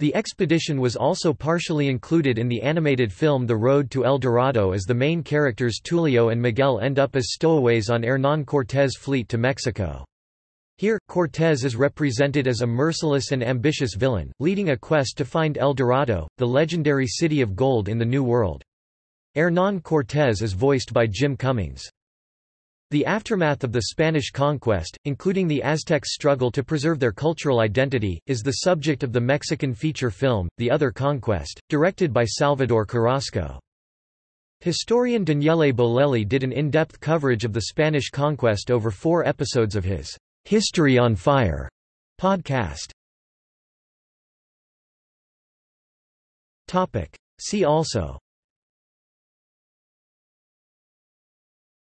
Speaker 1: The expedition was also partially included in the animated film The Road to El Dorado as the main characters Tulio and Miguel end up as stowaways on Hernán Cortés' fleet to Mexico. Here, Cortés is represented as a merciless and ambitious villain, leading a quest to find El Dorado, the legendary city of gold in the New World. Hernán Cortés is voiced by Jim Cummings. The aftermath of the Spanish conquest, including the Aztecs' struggle to preserve their cultural identity, is the subject of the Mexican feature film, The Other Conquest, directed by Salvador Carrasco. Historian Daniele Bolelli did an in-depth coverage of the Spanish conquest over four episodes of his History on Fire podcast. See also.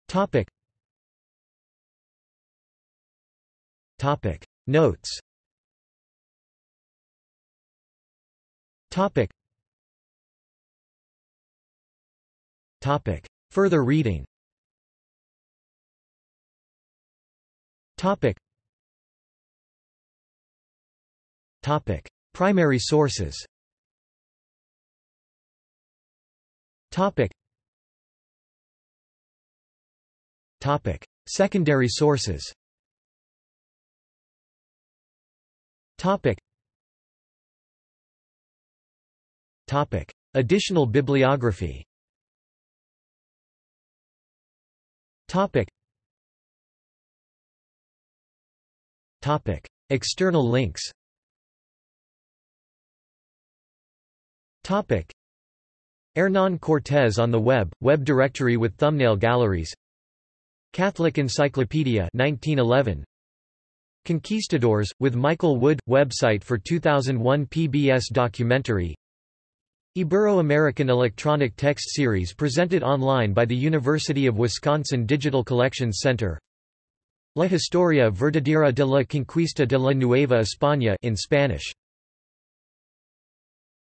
Speaker 1: Topic. Topic. Notes. Topic. Topic. Further reading. Topic. Topic. Primary sources Topic. Topic. Secondary sources Topic. Topic. Additional bibliography Topic. Topic. External links Topic. Hernán Cortés on the web, web directory with thumbnail galleries Catholic Encyclopedia 1911 Conquistadors, with Michael Wood, website for 2001 PBS documentary. Ibero-American Electronic Text Series presented online by the University of Wisconsin Digital Collections Center. La Historia Verdadera de la Conquista de la Nueva España in Spanish